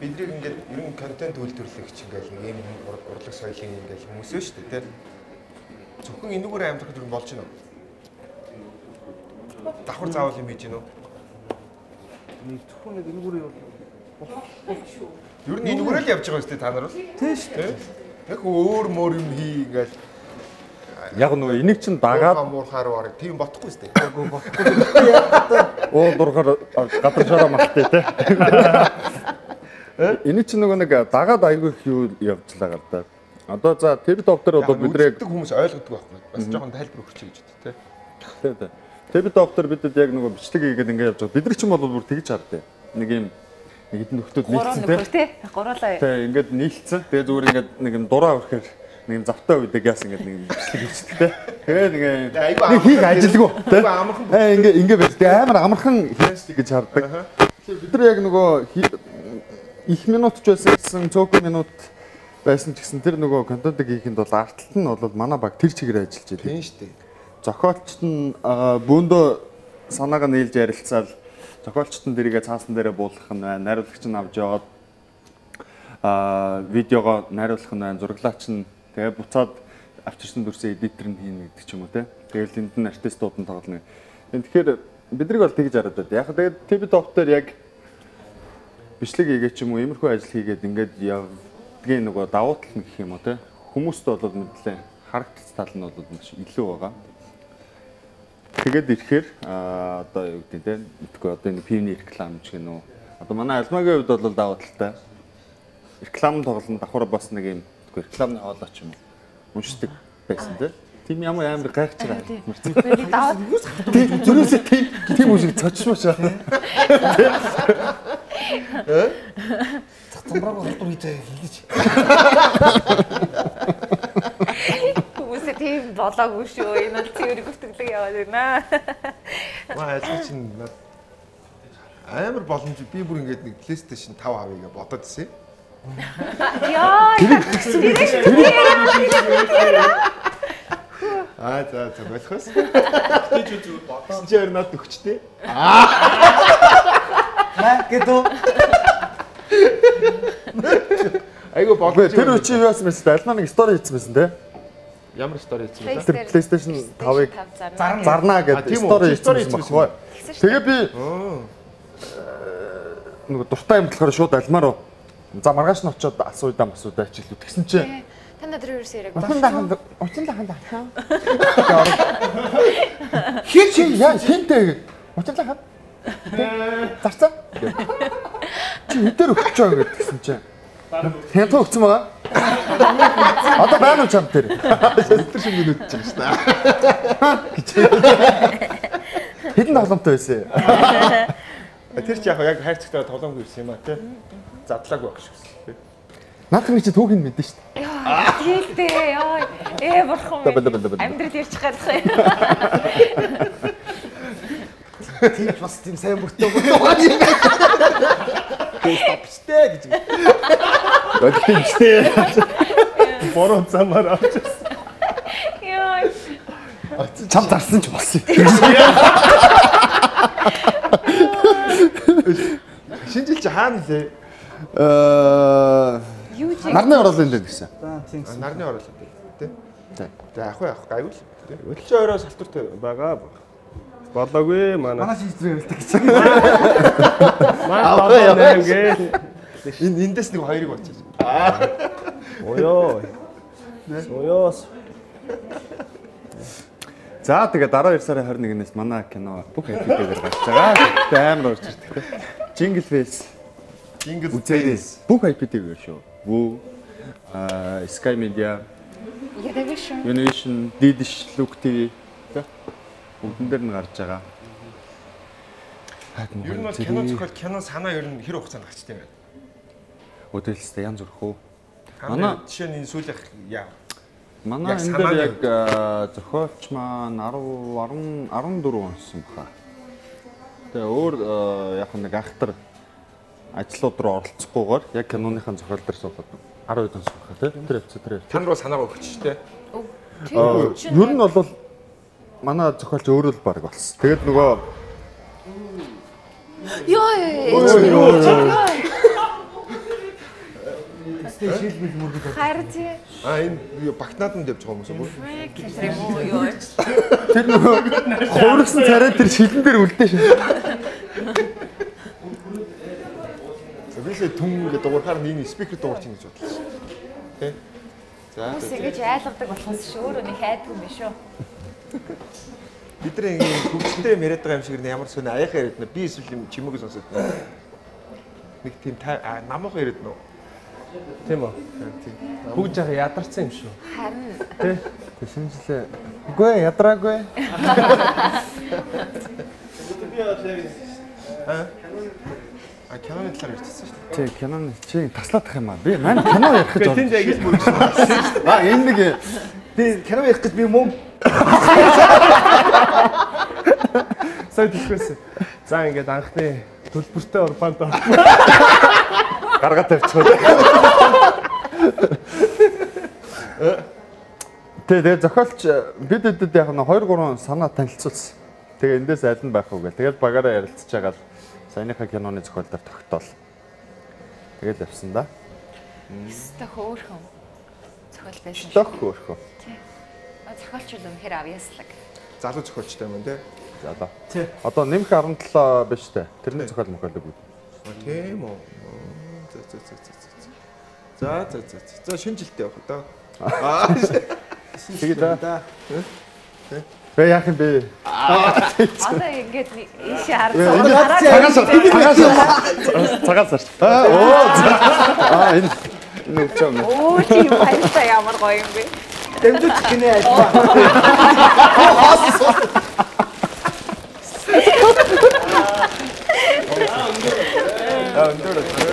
S2: биднийг ингээд ер нь контент үйлдвэрлэгч ингээл нэг юм ур- урлаг соёлын ингээл хүмүүс шүү дээ тий. Зөвхөн энүүгээр амьдрах юм болж байна уу? Давхар заавал юм хийж гинэ үү?
S1: Нэг зөвхөн нэг энэгээр юу
S2: Ер нь энүүгээр л явж байгаа үстэй та нар бол.
S1: Тийм шүү дээ.
S2: Яг өөр мөр юм хий ингээл
S4: Яг нөгөө энийг чинь дагаад
S2: муурхаар орог тийм ботхгүй үстэй.
S1: Агуу бохгүй. <laughs>
S4: уу дургаар гадаршаараа махтай те. Энийг чинь нөгөө нэг дагаад айгүй их юу явжлаа гал та. Одоо за тэр доктор одоо бид
S2: үздэг хүмүүс ойлгодог байхгүй. Бас жоохон тайлбар өгч гэж дээ тий.
S4: Тий, тий. Тэр доктор бидэд яг нөгөө бичлэг хийгээд ингээд явж байгаа. Бид нар ч юм бол бүр тэгж хардтай. Нэг юм нэг хэдэн нөхдүүд
S3: гурван
S4: нийлцсэн
S3: нөхөр
S4: тий.
S3: тий. Гуруулаа.
S4: Тий, ингээд нийлцсэн. Тэгээ зүгээр ингээд нэг юм дураа өрхөөр нэг завтай үйдэг яас ингээд нэг бичлэг хийчихдэг тий. Тэгээд ингээд нэг хийх ажилгүй.
S2: Айгүй амархан
S4: Аа ингээ ингээ байж. Тэгээ амар амархан хийсти гэж хардаг. Бид нар яг нөгөө их минут ч байсан гэсэн цөөхөн минут байсан ч гэсэн тэр нөгөө контентыг хийхэд бол артталт нь бол манай баг тэр чигээр ажиллаж байдаг.
S2: Тийм шүү дээ.
S4: Зохиолчт нь бөөндөө санаагаа нээлж ярилцаал зохиолчт нь дэрийгээ цаасан дээрээ буулгах нь байна. Найруулагч нь авч яваад аа видеого найруулах нь байна. Зураглаач нь тэгээ буцаад авчирсан дүрсээ эдитер нь хийнэ гэдэг ч юм уу те. Тэгэл энд нь артистууд нь тоглоно. Тэгэхээр бидрийг бол тэгж хараад байна. Яг тэгээд TV Top дээр яг бичлэг хийгээ ч юм уу иймэрхүү ажил хийгээд ингээд явдгийн нөгөө давуу тал нь гэх юм уу те. Хүмүүст бол мэдлээ харагдц тал нь бол маш илүү байгаа. Тэгээд ирэхээр аа одоо юу гэдэг те мэдгүй одоо энэ пивний реклам ч гэнэ үү. Одоо манай альмагийн хувьд бол давуу талтай. Реклам тоглоно давхар бас нэг юм мэдгүй рекламны хоолой ч юм уу уншдаг байсан те. Тим ямар амар гайхаж байгаа.
S3: Би даваад
S4: Тийм зүрхээсээ тийм тийм үсэг цочшмаш.
S1: Цацамбраг халдвар хийдэг хэлж.
S3: хүмүүсээ тийм болоогүй шүү. Энэ бол цэвэр гүтгэлэг яваад байна.
S2: Маа ажил чинь амар боломж би бүр ингээд нэг PlayStation 5 авъя гэж бодоод ирсэн.
S3: Яа.
S2: Аа за за болохоос. Тэгж үзүү бодсон чи хоёр надад өгчтэй.
S1: Аа гэдэг.
S2: Айгу бодож.
S4: тэр үчи юу яасан мэт альма нэг стори хийсэн байсан те.
S2: ямар стори хийсэн бэ?
S4: Тэр PlayStation 5-ыг
S1: Зарна.
S4: зарнаа гэдэг стори хийсэн байхгүй. Тэгээ би
S2: Оо.
S4: нөгөө дуртай юм болохоор шууд альмаа руу за маргааш нь очиод асуудаа масуудаа хичээлүү. Тэгсэн чинь
S3: Та надад юу ярьсан яриаг
S4: дахан учин дахан дахан. Хин чи яа хинтэй учин дахан. Зарцаа. Чи өдөр өгч байгаа гэдгсэн чи. Хянтаа өгсөн байгаа. Одоо байна уу чам тэр?
S2: Өдөр шиг минут ч юм дээ.
S4: Хэдэн тоглоомтой байсан?
S2: Тэр чи яг яг хайрцагтаа тоглоомгүй ирсэн юм а тий. Задлаагүй байх шүү дээ.
S4: Наадах нэг чи түүхийг мэдэн шүү дээ.
S3: Яа, тийлдээ. Яа. Ээ бурхан минь. Амьдрал ярьчих гарлах юм.
S1: Тийм ч бас тийм сайн бүртээ байгаа юм. Тэгээд стопчтэй гэж.
S4: Өдөртөө штэ.
S5: Бороо замаар авч.
S3: Яа.
S4: Чам зарсан ч болсон.
S2: Шинэ жил чи хаана лээ?
S4: Э нарны оруулын дээр гэсэн.
S1: За тийм
S2: А, Нарны оруулаад тий.
S4: Тий.
S2: За ах яах гайгүй л тий.
S5: Өдөрч ороо салтуртай байгаа. Болоогүй манай.
S1: Манай шийдвэр явуулдаг гэж.
S5: Манай болоо нэм гээл.
S2: Энэ эндээс нэг хоёрыг болчихсон.
S5: Оёо. Оёос.
S4: За тэгээ дараа 2 сарын 21-ээс манай кино бүх эпизодээр гарч байгаа. Амар орж ирдэг. Jingle Bells
S2: Jingle
S4: үзээрэй. Бүх эпизодээр шүү. Вүү а Sky Media,
S3: шүү.
S4: Univision, Didish, Look TV. Бүгдэн дээр нь гарч байгаа.
S2: Ер нь бол кино зохиол кино санаа ер нь хэр хугацаанд гарчтай юм бэ?
S4: Өдөлстэй янз бүр хөө.
S2: Манай
S4: Манай-
S2: жишээ нь энэ сүүлийнх яа.
S4: Манай энэ дээр яг зохиолч маань 10 10 14 онсон баха. Тэгээ өөр яг нэг ахтар ажлууд руу оролцохгүйгээр яг киноныхаа зохиол дээр суулгаад 12 онсон баха тий. Тэр явцаа тэр.
S2: Танд бол санаагаа өгч штэ.
S4: Аа, Ер нь бол манай зохиолч өөрөө л баг болсон. Тэгээд нөгөө
S3: Яа. Яа.
S1: Шилбэл мөргөл.
S3: Харин тий.
S2: А энэ юу, багтнаад нь явж байгаа
S3: юм уу юу?
S4: тэр нөгөө хувирсан царай тэр шилэн дээр үлдээ шүү.
S2: Бишээ түн гэдэг дуурахаар нэг спикер дуурч ингэж бодлоо шүү. Тэ? За
S3: Хүмүүс ингэж айлгадаг болохоос ш өөрөө нэг хайдгүй юм шүү.
S2: бид нар ингэ хөвгөлтэй юм яриад байгаа юм шиг нэ ямар сони аяхаа яриад нэ би эсвэл юм чимээг сонсоод байна. нэг тийм намуухан яриад нөө.
S5: Тийм үү?
S2: Тийм.
S5: Бүгд жаахан ядарсан юм шүү.
S3: Харин
S4: Тэсэн жилээ. Үгүй ээ, ядраагүй.
S2: А киноны талаар ярьчихсан шүү дээ.
S4: Чи киноны чи таслаадах юм аа. Би маань кино ярих гэж
S5: Тэнд яг л мөрч.
S4: А энэ нэг
S1: Би кино ярих гэж би мөн <laughs>
S5: Сая тийхээс. За ингээд анхны төлбөртэй урбанд
S4: гаргаад тавьчихваа. Тэгээ тэгээ зохиолч бид хэдэд яг нэг 2 3 санаа танилцуулсан. Тэгээ эндээс аль нь байх вэ гэх. Тэгээд багаараа ярилцж байгаа л саяныхаа киноны зохиол дээр тогтоол. Тэгээд явсан да.
S3: өстө хөөрхөн зохиол байсан.
S4: Лох хөөхөө.
S3: А, Зохиолч бол үнэхээр авьяаслаг.
S2: Залуу зохиолчтой юм тий.
S4: За да.
S1: Тий.
S4: Одоо нэмэх 17 биш үү? Тэрний зохиол мөхөлөг үү?
S2: Тийм үү. За за за за за. За за за за. За шинэ жилдээ явах одоо. <laughs> Аа
S4: Тэгээ да.
S1: да.
S4: Бэ яах юм бэ?
S3: Одоо нэг ийшээ хараад
S4: Цагаас цагаас цагаас сар. Аа оо. Аа энэ энэ өгч юм.
S3: Оо тийм баяртай ямар гоё юм бэ.
S1: Дэмжиж кино альва.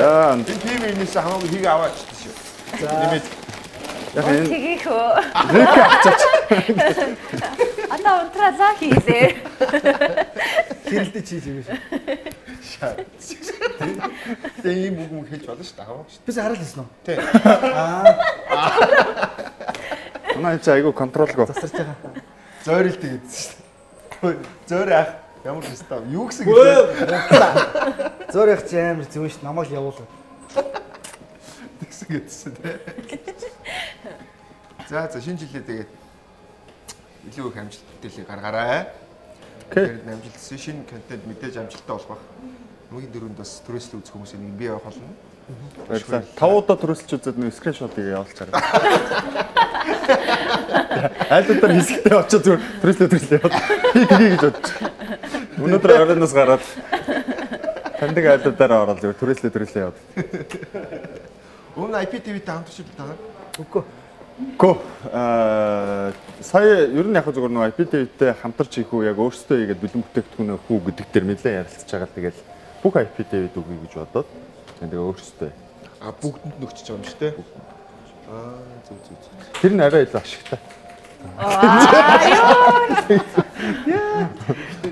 S4: Аа
S2: энэ тийм юмээс хамаагүй хийг аваач шүү. Нэмээд
S4: яг энэ
S3: Тгийх үү.
S4: рек авчаач. <laughs>
S3: Одоо унтраалаа хийлээ.
S1: Хэрэлдэж хийж юм шиг.
S2: тэгээ ийм үг мөх хэлж болно шүү дээ. Хамаагүй шүү.
S1: Бис хараад лсэн үү?
S2: Тий.
S1: Аа,
S4: Манай чи айгу контролго.
S1: засарч байгаа.
S2: Зөөрөлтэй гэдсэн шүү дээ. Зөөр ах ямар хэвээр юу гэсэн гэлээ.
S1: Зөөр их чи амар зөв ш намайг явуулаад.
S2: Тэгсэн гэдсэн тий. За за шинэ жилээ тэгээд илүү их амжилттай гаргаарай.
S4: Окей.
S2: Тэгээд амжилтсан шинэ контент мэдээж амжилттай болох байх. Хамгийн дөрөнд бас түрээслэл үзэх хүмүүсийн нэг бий явах болно.
S4: Баярлалаа. Тав удаа төрөлч үзээд нэг скриншотыг явуулчаарай. Айлуудаар хэсэгтээ очиж зүгээр яваад хий хий гэж бодчих. Өнөөдөр оройноос гараад таньдаг айлуудаар ороод зүгээр төрөлөө төрөлөө яваад.
S2: Өмнө IPTV-тэй хамтарч байна.
S1: Үгүй.
S4: Гөө аа сая ер нь яг зүгээр нэг IPTV-тэй хамтарч хийх үү яг өөрсдөө хийгээд бэлэн бүтээгдэхүүн хүү гэдэг дээр нэлээд ярилцж байгаа л тэгэл бүх IPTV-д үгүй гэж бодоод тэгээ өөрсдөө
S2: А бүгдэнд нөгчөж байгаа юм шүү дээ. Аа зүг зүг зүг.
S4: тэр нь арай илүү ашигтай.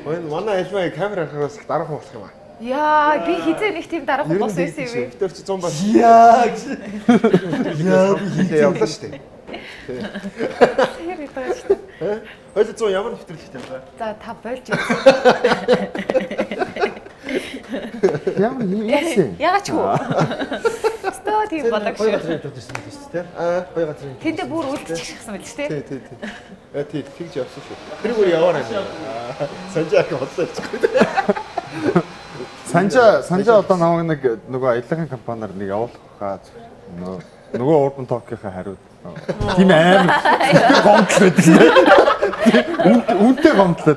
S2: Манай манай альмаа камер харахаас их дараахан болох юм аа.
S3: Яа, би хизээ нэг тийм дараахан байсан юм бэ?
S2: Виктор чи 100 бас
S1: Яа
S2: яа би хийлээ явлаа шүү дээ.
S3: Тэр их байгаа шүү дээ.
S2: Хойл 100 ямар нэвтрүүлэгтэй юм бэ?
S3: За та болж
S4: Ямар яасан?
S3: Яагаад ч хөө. Стоо тийм болог
S1: Гоё
S3: шүү.
S1: газар явж байсан юм шүү дээ.
S2: Аа
S1: Гоё газар.
S3: Тэндээ бүр үлдчихсэн байл шүү дээ.
S2: тий тий тий. Аа тий тэгж явсан шүү. Тэр бүр яваар байна. Санжаак бодлоо ч.
S4: Санжа санжа одоо намайг нэг нөгөө аяллагын компаниар нэг явуулах хаа нөгөө нөгөө урдан токийнхаа хариуд тийм амар гомдол байдаг. Үнт үнтэй гомдлоо.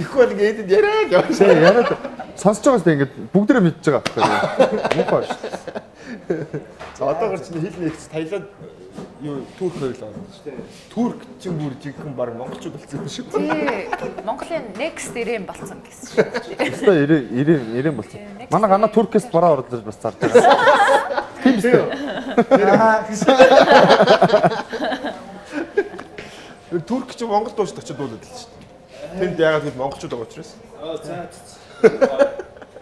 S2: Ихгүй бол ингээд энд яриа явсан.
S4: Яриад сонсож байгаа сте ингээд бүгдээрээ мэдж байгаа байхгүй. Муухай шүү.
S2: За одоогор чинь хил нэгц Таиланд юу турк хоёрлоо шүү дээ. Турк чинь бүр жигхэн баг монголчууд болсон юм шүү.
S3: Тий. Монголын next ирээн болсон гэсэн шүү.
S4: Өстой 90 90 90 болсон. Манай гана туркээс бараа орлож бас зарж байгаа. Тийм үстэй.
S1: Аа
S2: Турк чинь Монгол дуушд очиод дуулаад л шүү дээ. Тэнд ягаад гэвэл монголчууд байгаа учраас.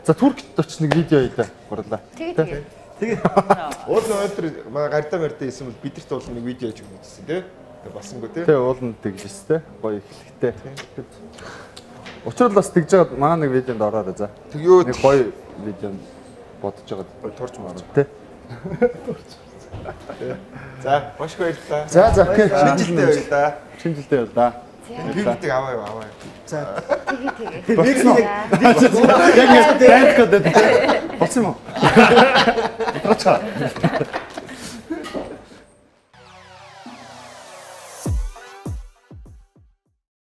S4: За туркт очиж нэг видео хийлээ. Гурлаа.
S3: Тэгээ тэгээ.
S2: Уул нэг өдөр маа гардаа мэрдэ исэн бол бидэрт бол нэг видео хийж өгнө гэсэн тий. Тэгээ бассангүй тий.
S4: Тэ ууланд тэгжээс те. Гоё ихлэхтэй. Учир нь бас тэгж жагаад манай нэг видеонд ороорой за.
S2: Тэг юу
S4: Нэг гоё видеонд бодож байгаа.
S2: турч маар.
S4: Тэ.
S2: За маш баярлалаа.
S4: За за окей.
S2: Шинэ жилдээ баярлалаа.
S4: Шинэ жилдээ бол да.
S2: Бигдэг аваа юу аваа.
S1: за.
S3: Тэгээ тэгээ.
S4: Яг яг банк гэдэг. Болсон юм уу? Утрачаа.